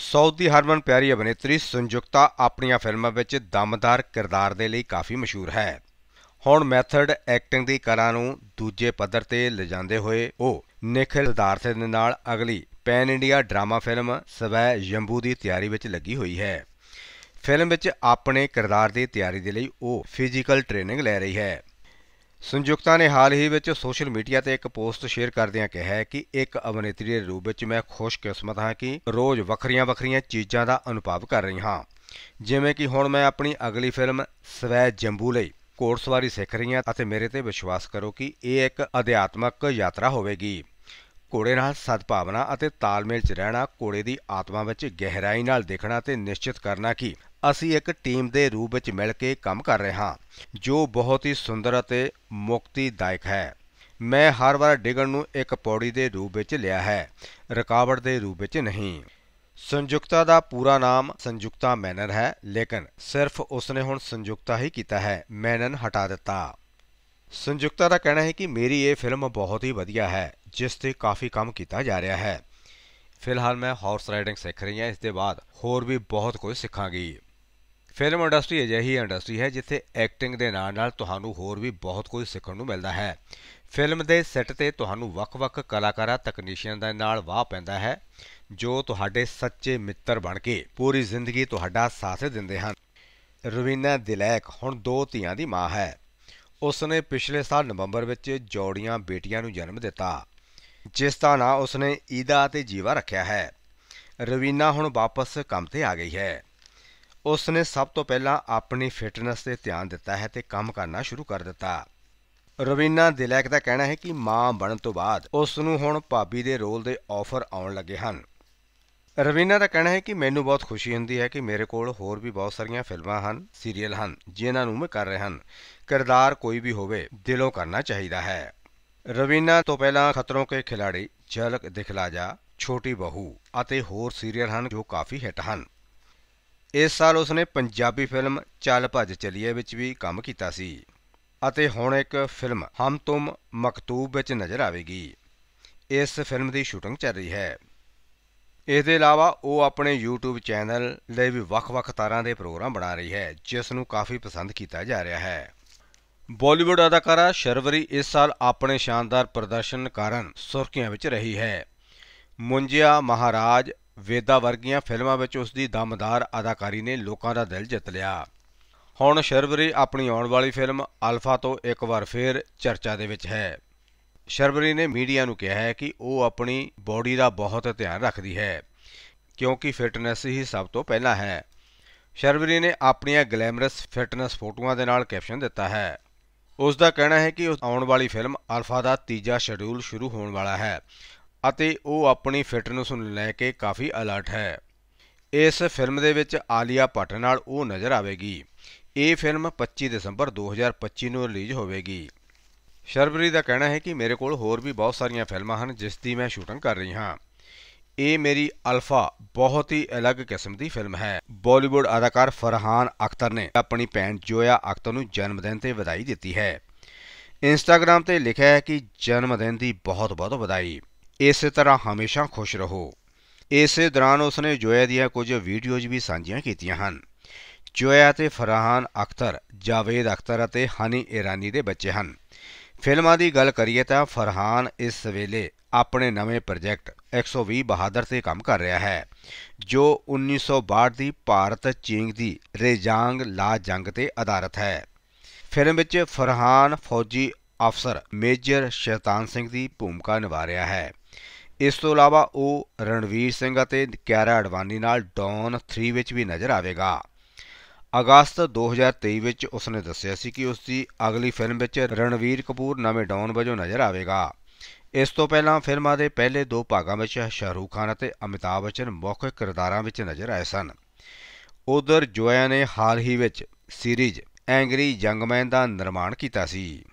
Speaker 1: ਸਾਊਥ ਹਰਮਨ ਪਿਆਰੀ ਅਭਿਨੇਤਰੀ ਸੰਯੁਕਤਾ ਆਪਣੀਆਂ ਫਿਲਮਾਂ ਵਿੱਚ ਦਮਦਾਰ ਕਿਰਦਾਰ ਦੇ ਲਈ ਕਾਫੀ ਮਸ਼ਹੂਰ ਹੈ। ਹੁਣ ਮੈਥਡ ਐਕਟਿੰਗ ਦੀ ਕਲਾ ਨੂੰ ਦੂਜੇ ਪੱਧਰ ਤੇ ਲਿਜਾਂਦੇ ਹੋਏ ਉਹ ਨਿਖਿਲ ਸਿਧਾਰਥ ਦੇ ਨਾਲ ਅਗਲੀ ਪੈਨ ਇੰਡੀਆ ਡਰਾਮਾ ਫਿਲਮ ਸਵੈ ਯੰਬੂ ਦੀ ਤਿਆਰੀ ਵਿੱਚ ਲੱਗੀ ਹੋਈ ਹੈ। ਫਿਲਮ ਵਿੱਚ ਆਪਣੇ ਕਿਰਦਾਰ ਦੀ ਤਿਆਰੀ ਦੇ ਲਈ ਉਹ ਫਿਜ਼ੀਕਲ ਟ੍ਰੇਨਿੰਗ ਲੈ ਰਹੀ ਹੈ। ਸੰਯੁਕਤਾ ਨੇ ਹਾਲ ਹੀ ਵਿੱਚ ਸੋਸ਼ਲ ਮੀਡੀਆ ਤੇ ਇੱਕ ਪੋਸਟ ਸ਼ੇਅਰ ਕਰਦਿਆਂ ਕਿਹਾ ਕਿ ਇੱਕ ਅਭਿਨੇਤਰੀ ਦੇ ਰੂਪ ਵਿੱਚ ਮੈਂ ਖੁਸ਼ਕਿਸਮਤ ਹਾਂ ਕਿ ਰੋਜ਼ ਵੱਖਰੀਆਂ-ਵੱਖਰੀਆਂ ਚੀਜ਼ਾਂ ਦਾ ਅਨੁਭਵ ਕਰ ਰਹੀ ਹਾਂ। ਜਿਵੇਂ ਕਿ ਹੁਣ ਮੈਂ ਆਪਣੀ ਅਗਲੀ ਫਿਲਮ ਸਵੈ ਜੰਬੂ ਲਈ ਘੋੜਸਵਾਰੀ ਸਿੱਖ ਰਹੀ ਹਾਂ ਅਤੇ ਮੇਰੇ ਤੇ ਵਿਸ਼ਵਾਸ ਕਰੋ ਕਿ ਇਹ ਇੱਕ ਅਧਿਆਤਮਕ ਯਾਤਰਾ ਹੋਵੇਗੀ। ਘੋੜੇ ਨਾਲ ਸਦਭਾਵਨਾ ਅਤੇ ਤਾਲਮੇਲ 'ਚ ਰਹਿਣਾ, ਘੋੜੇ ਦੀ ਆਤਮਾ ਵਿੱਚ ਗਹਿਰਾਈ ਨਾਲ ਦੇਖਣਾ ਤੇ ਨਿਸ਼ਚਿਤ ਕਰਨਾ ਕਿ ਅਸੀਂ ਇੱਕ ਟੀਮ ਦੇ ਰੂਪ ਵਿੱਚ ਮਿਲ ਕੇ ਕੰਮ ਕਰ ਰਹੇ ਹਾਂ, ਜੋ ਬਹੁਤ ਹੀ ਸੁੰਦਰ ਅਤੇ ਮੁਕਤੀਦਾਇਕ ਹੈ। ਮੈਂ ਹਰ ਵਾਰ ਡਿਗਣ ਨੂੰ ਇੱਕ ਪੌੜੀ ਦੇ ਰੂਪ ਵਿੱਚ ਲਿਆ ਹੈ, ਰੁਕਾਵਟ ਦੇ ਰੂਪ ਵਿੱਚ ਨਹੀਂ। ਸੰਯੁਕਤਾ ਦਾ ਪੂਰਾ ਨਾਮ ਸੰਯੁਕਤਾ ਮੈਨਰ ਹੈ, ਲੇਕਿਨ ਸਿਰਫ ਉਸਨੇ ਹੁਣ ਸੰਯੁਕਤਾ ਹੀ ਕੀਤਾ ਹੈ, ਮੈਨਨ ਹਟਾ ਦਿੱਤਾ। ਸੰਯੁਕਤਾ ਦਾ ਕਹਿਣਾ ਹੈ ਕਿ ਮੇਰੀ ਇਹ ਫਿਲਮ ਬਹੁਤ ਹੀ ਵਧੀਆ ਹੈ, ਜਿਸ ਤੇ ਕਾਫੀ ਕੰਮ ਕੀਤਾ ਜਾ ਰਿਹਾ ਹੈ। ਫਿਲਹਾਲ ਮੈਂ ਹਾਰਸ ਰਾਈਡਿੰਗ ਸਿੱਖ ਰਹੀ ਹਾਂ, ਇਸ ਦੇ ਬਾਅਦ ਹੋਰ ਵੀ ਬਹੁਤ ਕੁਝ ਸਿੱਖਾਂਗੀ। ਫਿਲਮ ਇੰਡਸਟਰੀ ਅਜਿਹੀ ਇੰਡਸਟਰੀ ਹੈ ਜਿੱਥੇ ਐਕਟਿੰਗ ਦੇ ਨਾਲ-ਨਾਲ ਤੁਹਾਨੂੰ ਹੋਰ ਵੀ ਬਹੁਤ ਕੁਝ ਸਿੱਖਣ ਨੂੰ ਮਿਲਦਾ ਹੈ। ਫਿਲਮ ਦੇ ਸੈੱਟ ਤੇ ਤੁਹਾਨੂੰ ਵੱਖ-ਵੱਖ ਕਲਾਕਾਰਾਂ ਤਕਨੀਸ਼ੀਅਨ ਦੇ ਨਾਲ ਵਾਹ ਪੈਂਦਾ ਹੈ, ਜੋ ਤੁਹਾਡੇ ਸੱਚੇ ਮਿੱਤਰ ਬਣ ਕੇ ਪੂਰੀ ਜ਼ਿੰਦਗੀ ਤੁਹਾਡਾ ਸਾਥ ਦਿੰਦੇ ਹਨ। ਰਵੀਨਾ ਦਿਲੈਕ ਹੁਣ ਦੋ ਧੀਆਂ ਦੀ ਮਾਂ ਹੈ। ਉਸ ਨੇ ਪਿਛਲੇ ਸਾਲ ਨਵੰਬਰ ਵਿੱਚ ਜੋੜੀਆਂ ਬੇਟੀਆਂ ਨੂੰ ਜਨਮ ਦਿੱਤਾ, ਜਿਸ ਦਾ ਨਾਂ ਉਸ ਨੇ ਈਦਾ ਅਤੇ ਜੀਵਾ ਰੱਖਿਆ ਹੈ। ਰਵੀਨਾ ਹੁਣ ਵਾਪਸ ਕੰਮ ਤੇ ਆ ਗਈ ਹੈ। ਉਸ ਨੇ ਸਭ ਤੋਂ ਪਹਿਲਾਂ ਆਪਣੀ ਫਿਟਨੈਸ ਤੇ ਧਿਆਨ ਦਿੱਤਾ ਹੈ ਤੇ ਕੰਮ ਕਰਨਾ ਸ਼ੁਰੂ ਕਰ ਦਿੱਤਾ। ਰਵੀਨਾ ਦਿਲੈਕ ਦਾ ਕਹਿਣਾ ਹੈ ਕਿ ਮਾਂ ਬਣਨ ਤੋਂ ਬਾਅਦ ਉਸ ਨੂੰ ਹੁਣ ਭਾਬੀ ਦੇ ਰੋਲ ਦੇ ਆਫਰ ਆਉਣ ਲੱਗੇ ਹਨ। ਰਵੀਨਾ ਦਾ ਕਹਿਣਾ ਹੈ ਕਿ ਮੈਨੂੰ ਬਹੁਤ ਖੁਸ਼ੀ ਹੁੰਦੀ ਹੈ ਕਿ ਮੇਰੇ ਕੋਲ ਹੋਰ ਵੀ ਬਹੁਤ ਸਾਰੀਆਂ ਫਿਲਮਾਂ ਹਨ, ਸੀਰੀਅਲ ਹਨ, ਜਿਨ੍ਹਾਂ ਨੂੰ ਮੈਂ ਕਰ ਰਿਹਾ ਹਾਂ। ਕਿਰਦਾਰ ਕੋਈ ਵੀ ਹੋਵੇ, ਦਿਲੋਂ ਕਰਨਾ ਚਾਹੀਦਾ ਹੈ। ਰਵੀਨਾ ਤੋਂ ਪਹਿਲਾਂ ਖਤਰੋਂ ਕੇ ਖਿਲਾੜੀ ਝਲਕ ਦਿਖਲਾ ਜਾ, ਛੋਟੀ ਬਹੂ ਅਤੇ ਹੋਰ ਸੀਰੀਅਲ ਹਨ ਜੋ ਕਾਫੀ ਹਿੱਟ ਹਨ। ਇਸ ਸਾਲ ਉਸਨੇ ਪੰਜਾਬੀ ਫਿਲਮ ਚੱਲ ਭੱਜ ਚਲੀਏ ਵਿੱਚ ਵੀ ਕੰਮ ਕੀਤਾ ਸੀ ਅਤੇ ਹੁਣ ਇੱਕ ਫਿਲਮ ਹਮ ਤੁਮ ਮਕਤੂਬ ਵਿੱਚ ਨਜ਼ਰ ਆਵੇਗੀ। ਇਸ ਫਿਲਮ ਦੀ ਸ਼ੂਟਿੰਗ ਚੱਲ ਰਹੀ ਹੈ। ਇਸ ਦੇ ਇਲਾਵਾ ਉਹ ਆਪਣੇ YouTube ਚੈਨਲ ਲਈ ਵੀ ਵੱਖ-ਵੱਖ ਤਰ੍ਹਾਂ ਦੇ ਪ੍ਰੋਗਰਾਮ ਬਣਾ ਰਹੀ ਹੈ, ਜਿਸ ਨੂੰ ਕਾਫੀ ਪਸੰਦ ਕੀਤਾ ਜਾ ਰਿਹਾ ਹੈ। ਬਾਲੀਵੁੱਡ ਅਦਾਕਾਰਾ ਸ਼ਰਵਰੀ ਇਸ ਸਾਲ ਆਪਣੇ ਸ਼ਾਨਦਾਰ ਪ੍ਰਦਰਸ਼ਨ ਕਾਰਨ ਸੁਰਖੀਆਂ ਵਿੱਚ ਰਹੀ ਹੈ। ਮੁੰਜਿਆ ਮਹਾਰਾਜ ਵੇਦਾ ਵਰਗੀਆਂ ਫਿਲਮਾਂ ਵਿੱਚ ਉਸ ਦੀ ਦਮਦਾਰ ਅਦਾਕਾਰੀ ਨੇ ਲੋਕਾਂ ਦਾ ਦਿਲ ਜਿੱਤ ਲਿਆ। ਹੁਣ ਸ਼ਰਵਰੀ ਆਪਣੀ ਆਉਣ ਵਾਲੀ ਫਿਲਮ ਅਲਫਾ ਤੋਂ ਇੱਕ ਵਾਰ ਫੇਰ ਚਰਚਾ ਦੇ ਵਿੱਚ ਹੈ। ਸ਼ਰਵਰੀ ਨੇ ਮੀਡੀਆ ਨੂੰ ਕਿਹਾ ਹੈ ਕਿ ਉਹ ਆਪਣੀ ਬਾਡੀ ਦਾ ਬਹੁਤ ਧਿਆਨ ਰੱਖਦੀ ਹੈ, ਕਿਉਂਕਿ ਫਿਟਨੈਸ ਹੀ ਸਭ ਤੋਂ ਪਹਿਲਾਂ ਹੈ। ਸ਼ਰਵਰੀ ਨੇ ਆਪਣੀਆਂ ਗਲੈਮਰਸ ਫਿਟਨੈਸ ਫੋਟੋਆਂ ਦੇ ਨਾਲ ਕੈਪਸ਼ਨ ਦਿੱਤਾ ਹੈ। ਉਸ ਦਾ ਕਹਿਣਾ ਹੈ ਕਿ ਆਉਣ ਵਾਲੀ ਫਿਲਮ ਅਲਫਾ ਦਾ ਤੀਜਾ ਸ਼ਡਿਊਲ ਸ਼ੁਰੂ ਹੋਣ ਵਾਲਾ ਹੈ। ਅਤੇ ਉਹ ਆਪਣੀ ਫਿਟਨੈਸ ਨੂੰ ਲੈ ਕੇ ਕਾਫੀ ਅਲਰਟ ਹੈ। ਇਸ ਫਿਲਮ ਦੇ ਵਿੱਚ ਆਲੀਆ ਭੱਟ ਨਾਲ ਉਹ ਨਜ਼ਰ ਆਵੇਗੀ। ਇਹ ਫਿਲਮ 25 ਦਸੰਬਰ 2025 ਨੂੰ ਰਿਲੀਜ਼ ਹੋਵੇਗੀ। ਸ਼ਰਬਰੀ ਦਾ ਕਹਿਣਾ ਹੈ ਕਿ ਮੇਰੇ ਕੋਲ ਹੋਰ ਵੀ ਬਹੁਤ ਸਾਰੀਆਂ ਫਿਲਮਾਂ ਹਨ ਜਿਸ ਦੀ ਮੈਂ ਸ਼ੂਟਿੰਗ ਕਰ ਰਹੀ ਹਾਂ। ਇਹ ਮੇਰੀ ਅਲਫਾ ਬਹੁਤ ਹੀ ਅਲੱਗ ਕਿਸਮ ਦੀ ਫਿਲਮ ਹੈ। ਬਾਲੀਵੁੱਡ ਅਦਾਕਾਰ ਫਰਹਾਨ ਅਖਤਰ ਨੇ ਆਪਣੀ ਭੈਣ ਜੋਇਆ ਅਖਤਰ ਨੂੰ ਜਨਮ ਦਿਨ ਤੇ ਵਧਾਈ ਦਿੱਤੀ ਹੈ। ਇੰਸਟਾਗ੍ਰam ਤੇ ਲਿਖਿਆ ਹੈ ਕਿ ਜਨਮ ਦਿਨ ਦੀ ਬਹੁਤ ਬਹੁਤ ਵਧਾਈ। ਇਸੇ ਤਰ੍ਹਾਂ ਹਮੇਸ਼ਾ ਖੁਸ਼ ਰਹੋ। ਇਸੇ ਦੌਰਾਨ ਉਸਨੇ ਜੋਇਆ ਦੀਆਂ ਕੁਝ ਵੀਡੀਓਜ਼ ਵੀ ਸਾਂਝੀਆਂ ਕੀਤੀਆਂ ਹਨ। ਜੋਇਆ ਤੇ ਫਰਹਾਨ ਅਖਤਰ, ਜਾਵੇਦ ਅਖਤਰ ਅਤੇ ਹਨੀ ਇਰਾਨੀ ਦੇ ਬੱਚੇ ਹਨ। ਫਿਲਮਾਂ ਦੀ ਗੱਲ ਕਰੀਏ ਤਾਂ ਫਰਹਾਨ ਇਸ ਵੇਲੇ ਆਪਣੇ ਨਵੇਂ ਪ੍ਰੋਜੈਕਟ 120 ਬਹਾਦਰ ਤੇ ਕੰਮ ਕਰ ਰਿਹਾ ਹੈ, ਜੋ 1962 ਦੀ ਭਾਰਤ ਚੀਨ ਦੀ ਰੇਜਾਂਗ ਲਾ ਜੰਗ ਤੇ ਆਧਾਰਿਤ ਹੈ। ਫਿਲਮ ਵਿੱਚ ਫਰਹਾਨ ਫੌਜੀ ਅਫਸਰ ਮੇਜਰ ਸ਼ੈਤਾਨ ਸਿੰਘ ਦੀ ਭੂਮਿਕਾ ਨਿਭਾ ਰਿਹਾ ਹੈ। ਇਸ ਤੋਂ ਇਲਾਵਾ ਉਹ ਰਣਵੀਰ ਸਿੰਘ ਅਤੇ ਕਿਆਰਾ ਅਡਵਾਨੀ ਨਾਲ ਡੌਨ 3 ਵਿੱਚ ਵੀ ਨਜ਼ਰ ਆਵੇਗਾ। ਅਗਸਤ 2023 ਵਿੱਚ ਉਸਨੇ ਦੱਸਿਆ ਸੀ ਕਿ ਉਸ ਦੀ ਅਗਲੀ ਫਿਲਮ ਵਿੱਚ ਰਣਵੀਰ ਕਪੂਰ ਨਵੇਂ ਡੌਨ ਵਜੋਂ ਨਜ਼ਰ ਆਵੇਗਾ। ਇਸ ਤੋਂ ਪਹਿਲਾਂ ਫਿਲਮਾਂ ਦੇ ਪਹਿਲੇ ਦੋ ਭਾਗਾਂ ਵਿੱਚ ਸ਼ਾਹਰੂਖ ਖਾਨ ਅਤੇ ਅਮਿਤਾਭ ਬੱਚਨ ਮੁੱਖ ਕਿਰਦਾਰਾਂ ਵਿੱਚ ਨਜ਼ਰ ਆਏ ਸਨ। ਉਧਰ ਜੋਇਆ ਨੇ ਹਾਲ ਹੀ ਵਿੱਚ ਸੀਰੀਜ਼ ਐਂਗਰੀ ਯੰਗਮੈਨ ਦਾ ਨਿਰਮਾਣ ਕੀਤਾ ਸੀ।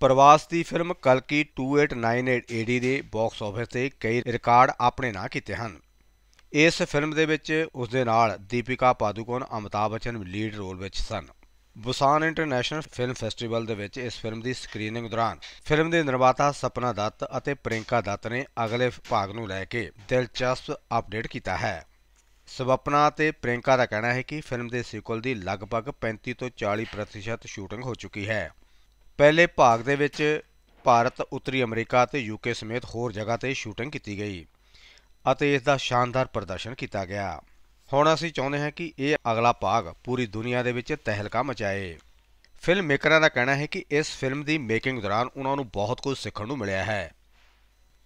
Speaker 1: ਪ੍ਰਵਾਸ ਦੀ ਫਿਲਮ ਕਲਕੀ 2898 ਏਡੀ ਦੇ ਬਾਕਸ ਆਫਿਸ ਤੇ ਕਈ ਰਿਕਾਰਡ ਆਪਣੇ ਨਾਂ ਕੀਤੇ ਹਨ। ਇਸ ਫਿਲਮ ਦੇ ਵਿੱਚ ਉਸ ਦੇ ਨਾਲ ਦੀਪਿਕਾ ਪਾਦੂਕੋਨ ਅਮਿਤਾਭ ਬੱਚਨ ਲੀਡ ਰੋਲ ਵਿੱਚ ਸਨ। ਬੁਸਾਨ ਇੰਟਰਨੈਸ਼ਨਲ ਫਿਲਮ ਫੈਸਟੀਵਲ ਦੇ ਵਿੱਚ ਇਸ ਫਿਲਮ ਦੀ ਸਕਰੀਨਿੰਗ ਦੌਰਾਨ ਫਿਲਮ ਦੇ ਨਿਰਮਾਤਾ ਸਪਨਾ ਦੱਤ ਅਤੇ ਪ੍ਰਿੰਕਾ ਦੱਤ ਨੇ ਅਗਲੇ ਭਾਗ ਨੂੰ ਲੈ ਕੇ ਦਿਲਚਸਪ ਅਪਡੇਟ ਕੀਤਾ ਹੈ। ਸਵਪਨਾ ਅਤੇ ਪ੍ਰਿੰਕਾ ਦਾ ਕਹਿਣਾ ਹੈ ਕਿ ਫਿਲਮ ਦੇ ਸੀਕੁਅਲ ਦੀ ਲਗਭਗ 35 ਤੋਂ 40% ਸ਼ੂਟਿੰਗ ਹੋ ਚੁੱਕੀ ਹੈ। ਪਹਿਲੇ ਭਾਗ ਦੇ ਵਿੱਚ ਭਾਰਤ, ਉੱਤਰੀ ਅਮਰੀਕਾ ਅਤੇ ਯੂਕੇ ਸਮੇਤ ਹੋਰ ਜਗ੍ਹਾ ਤੇ ਸ਼ੂਟਿੰਗ ਕੀਤੀ ਗਈ ਅਤੇ ਇਸ ਦਾ ਸ਼ਾਨਦਾਰ ਪ੍ਰਦਰਸ਼ਨ ਕੀਤਾ ਗਿਆ। ਹੁਣ ਅਸੀਂ ਚਾਹੁੰਦੇ ਹਾਂ ਕਿ ਇਹ ਅਗਲਾ ਭਾਗ ਪੂਰੀ ਦੁਨੀਆ ਦੇ ਵਿੱਚ ਤਹਿਲਕਾ ਮਚਾਏ। ਫਿਲਮ ਮੇਕਰਾਂ ਦਾ ਕਹਿਣਾ ਹੈ ਕਿ ਇਸ ਫਿਲਮ ਦੀ ਮੇਕਿੰਗ ਦੌਰਾਨ ਉਹਨਾਂ ਨੂੰ ਬਹੁਤ ਕੁਝ ਸਿੱਖਣ ਨੂੰ ਮਿਲਿਆ ਹੈ।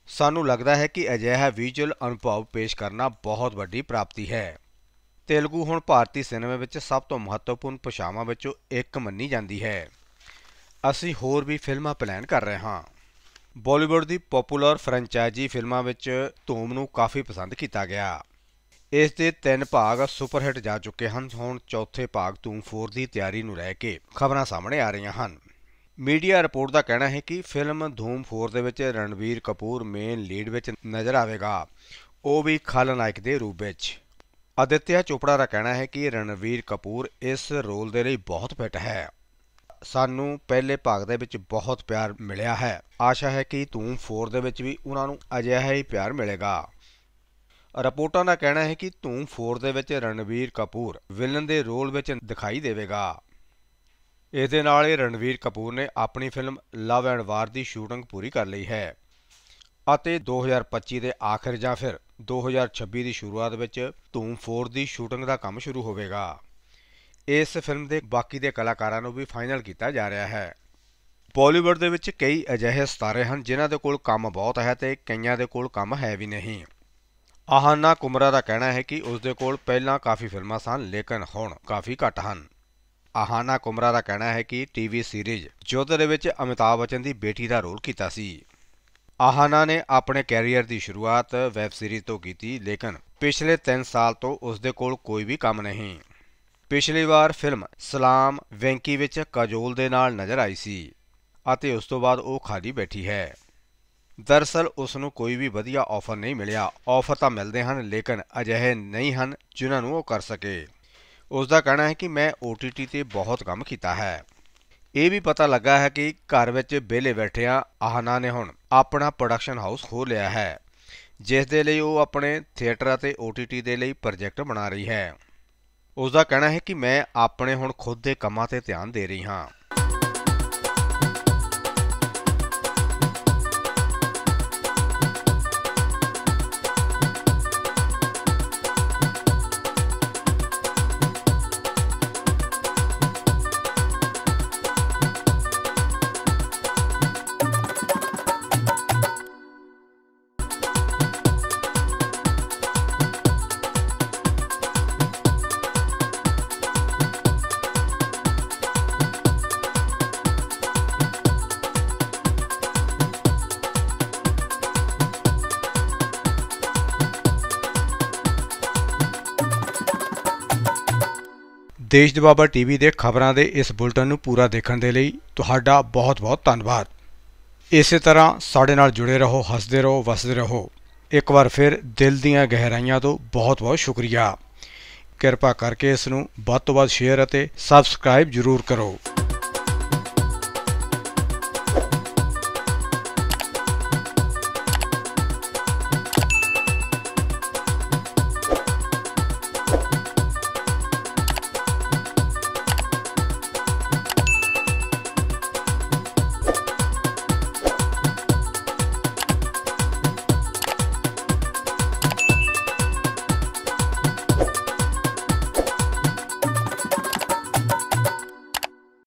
Speaker 1: ਸਾਨੂੰ ਲੱਗਦਾ ਹੈ ਕਿ ਅਜਿਹਾ ਵਿਜ਼ੂਅਲ ਅਨੁਭਵ ਪੇਸ਼ ਕਰਨਾ ਬਹੁਤ ਵੱਡੀ ਪ੍ਰਾਪਤੀ ਹੈ। ਤੇਲਗੂ ਹੁਣ ਭਾਰਤੀ ਸਿਨੇਮਾ ਵਿੱਚ ਸਭ ਤੋਂ ਮਹੱਤਵਪੂਰਨ ਭਾਸ਼ਾਵਾਂ ਵਿੱਚੋਂ ਇੱਕ ਮੰਨੀ ਜਾਂਦੀ ਹੈ। ਅਸੀਂ ਹੋਰ ਵੀ ਫਿਲਮਾਂ ਪਲਾਨ ਕਰ ਰਹੇ ਹਾਂ। ਬਾਲੀਵੁੱਡ ਦੀ ਪਪੂਲਰ ਫਰੈਂਚਾਈਜ਼ੀ ਫਿਲਮਾਂ ਵਿੱਚ ਧੂਮ ਨੂੰ ਕਾਫੀ ਪਸੰਦ ਕੀਤਾ ਗਿਆ। ਇਸ ਦੇ ਤਿੰਨ ਭਾਗ ਸੁਪਰ ਹਿੱਟ ਜਾ ਚੁੱਕੇ ਹਨ। ਹੁਣ ਚੌਥੇ ਭਾਗ ਧੂਮ 4 ਦੀ ਤਿਆਰੀ ਨੂੰ ਲੈ ਕੇ ਖਬਰਾਂ ਸਾਹਮਣੇ ਆ ਰਹੀਆਂ ਹਨ। ਮੀਡੀਆ ਰਿਪੋਰਟ ਦਾ ਕਹਿਣਾ ਹੈ ਕਿ ਫਿਲਮ ਧੂਮ 4 ਦੇ ਵਿੱਚ ਰਣਵੀਰ ਕਪੂਰ ਮੇਨ ਲੀਡ ਵਿੱਚ ਨਜ਼ਰ ਆਵੇਗਾ। ਉਹ ਵੀ ਖਲਨਾਇਕ ਦੇ ਰੂਪ ਵਿੱਚ। ਅਦਿੱਤਿਆ ਚੋਪੜਾ ਦਾ ਕਹਿਣਾ ਹੈ ਕਿ ਰਣਵੀਰ ਕਪੂਰ ਇਸ ਰੋਲ ਦੇ ਲਈ ਬਹੁਤ ਫਿੱਟ ਹੈ। ਸਾਨੂੰ ਪਹਿਲੇ ਭਾਗ ਦੇ ਵਿੱਚ ਬਹੁਤ ਪਿਆਰ ਮਿਲਿਆ ਹੈ। ਆਸ਼ਾ ਹੈ ਕਿ ਧੂਮ 4 ਦੇ ਵਿੱਚ ਵੀ ਉਹਨਾਂ ਨੂੰ ਅਜਿਹਾ ਹੀ ਪਿਆਰ ਮਿਲੇਗਾ। ਰਿਪੋਰਟਾਂ ਦਾ ਕਹਿਣਾ ਹੈ ਕਿ ਧੂਮ 4 ਦੇ ਵਿੱਚ ਰਣਵੀਰ ਕਪੂਰ ਵਿਲਨ ਦੇ ਰੋਲ ਵਿੱਚ ਦਿਖਾਈ ਦੇਵੇਗਾ। ਇਸ ਦੇ ਨਾਲ ਹੀ ਰਣਵੀਰ ਕਪੂਰ ਨੇ ਆਪਣੀ ਫਿਲਮ ਲਵ ਐਂਡ ਵਾਰ ਦੀ ਸ਼ੂਟਿੰਗ ਪੂਰੀ ਕਰ ਲਈ ਹੈ ਅਤੇ 2025 ਦੇ ਆਖਰ ਜਾਂ ਫਿਰ 2026 ਦੀ ਸ਼ੁਰੂਆਤ ਵਿੱਚ ਧੂਮ 4 ਦੀ ਸ਼ੂਟਿੰਗ ਦਾ ਕੰਮ ਸ਼ੁਰੂ ਹੋਵੇਗਾ। ਇਸ ਫਿਲਮ ਦੇ ਬਾਕੀ ਦੇ ਕਲਾਕਾਰਾਂ ਨੂੰ ਵੀ ਫਾਈਨਲ ਕੀਤਾ ਜਾ ਰਿਹਾ ਹੈ। ਬਾਲੀਵੁੱਡ ਦੇ ਵਿੱਚ ਕਈ ਅਜਿਹੇ ਸਿਤਾਰੇ ਹਨ, ਜਿਨ੍ਹਾਂ ਦੇ ਕੋਲ ਕੰਮ ਬਹੁਤ ਹੈ ਤੇ ਕਈਆਂ ਦੇ ਕੋਲ ਕੰਮ ਹੈ ਵੀ ਨਹੀਂ। ਆਹਾਨਾ ਕੁਮਰਾ ਦਾ ਕਹਿਣਾ ਹੈ ਕਿ ਉਸ ਦੇ ਕੋਲ ਪਹਿਲਾਂ ਕਾਫੀ ਫਿਲਮਾਂ ਸਨ, ਲੇਕਿਨ ਹੁਣ ਕਾਫੀ ਘੱਟ ਹਨ। ਆਹਾਨਾ ਕੁਮਰਾ ਦਾ ਕਹਿਣਾ ਹੈ ਕਿ ਟੀਵੀ ਸੀਰੀਜ਼ ਜੋਧ ਦੇ ਵਿੱਚ ਅਮਿਤਾਭ ਬਚਨ ਦੀ ਬੇਟੀ ਦਾ ਰੋਲ ਕੀਤਾ ਸੀ। ਆਹਾਨਾ ਨੇ ਆਪਣੇ ਕੈਰੀਅਰ ਦੀ ਸ਼ੁਰੂਆਤ ਵੈਬ ਸੀਰੀਜ਼ ਤੋਂ ਕੀਤੀ, ਲੇਕਿਨ ਪਿਛਲੇ 3 ਸਾਲ ਤੋਂ ਉਸ ਦੇ ਕੋਲ ਕੋਈ ਵੀ ਕੰਮ ਨਹੀਂ। ਪਿਛਲੀ ਵਾਰ ਫਿਲਮ ਸਲਾਮ ਵੈਂਕੀ ਵਿੱਚ ਕਾਜੋਲ ਦੇ ਨਾਲ ਨਜ਼ਰ ਆਈ ਸੀ ਅਤੇ ਉਸ ਤੋਂ ਬਾਅਦ ਉਹ ਖਾਲੀ ਬੈਠੀ ਹੈ। ਦਰਸਲ ਉਸ ਨੂੰ ਕੋਈ ਵੀ ਵਧੀਆ ਆਫਰ ਨਹੀਂ ਮਿਲਿਆ। ਆਫਰ ਤਾਂ ਮਿਲਦੇ ਹਨ, ਲੇਕਿਨ ਅਜਿਹੇ ਨਹੀਂ ਹਨ ਜਿਨ੍ਹਾਂ ਨੂੰ ਉਹ ਕਰ ਸਕੇ। ਉਸ ਦਾ ਕਹਿਣਾ ਹੈ ਕਿ ਮੈਂ OTT ਤੇ ਬਹੁਤ ਕੰਮ ਕੀਤਾ ਹੈ। ਇਹ ਵੀ ਪਤਾ ਲੱਗਾ ਹੈ ਕਿ ਘਰ ਵਿੱਚ ਵਿਹਲੇ ਬੈਠਿਆਂ ਆਹਨਾ ਨੇ ਹੁਣ ਆਪਣਾ ਪ੍ਰੋਡਕਸ਼ਨ ਹਾਊਸ ਖੋਲ ਲਿਆ ਹੈ, ਜਿਸ ਦੇ ਲਈ ਉਹ ਆਪਣੇ ਥੀਏਟਰ ਅਤੇ OTT ਦੇ ਲਈ ਪ੍ਰੋਜੈਕਟ ਬਣਾ ਰਹੀ ਹੈ। ਉਸ ਦਾ ਕਹਿਣਾ ਹੈ ਕਿ ਮੈਂ ਆਪਣੇ ਹੁਣ ਖੁਦ ਦੇ ਕੰਮਾਂ ਤੇ ਧਿਆਨ ਦੇ ਰਹੀ ਹਾਂ। ਦੇਸ਼ ਦਬਾਬਾ ਟੀਵੀ ਦੇ ਖਬਰਾਂ ਦੇ ਇਸ ਬੁਲਟਨ ਨੂੰ ਪੂਰਾ ਦੇਖਣ ਦੇ ਲਈ ਤੁਹਾਡਾ ਬਹੁਤ-ਬਹੁਤ ਧੰਨਵਾਦ। ਇਸੇ ਤਰ੍ਹਾਂ ਸਾਡੇ ਨਾਲ ਜੁੜੇ ਰਹੋ, ਹੱਸਦੇ ਰਹੋ, ਵਸਦੇ ਰਹੋ।
Speaker 2: ਇੱਕ ਵਾਰ ਫਿਰ ਦਿਲ ਦੀਆਂ ਗਹਿਰਾਈਆਂ ਤੋਂ ਬਹੁਤ-ਬਹੁਤ ਸ਼ੁਕਰੀਆ। ਕਿਰਪਾ ਕਰਕੇ ਇਸ ਨੂੰ ਵੱਧ ਤੋਂ ਵੱਧ ਸ਼ੇਅਰ ਅਤੇ ਸਬਸਕ੍ਰਾਈਬ ਜ਼ਰੂਰ ਕਰੋ।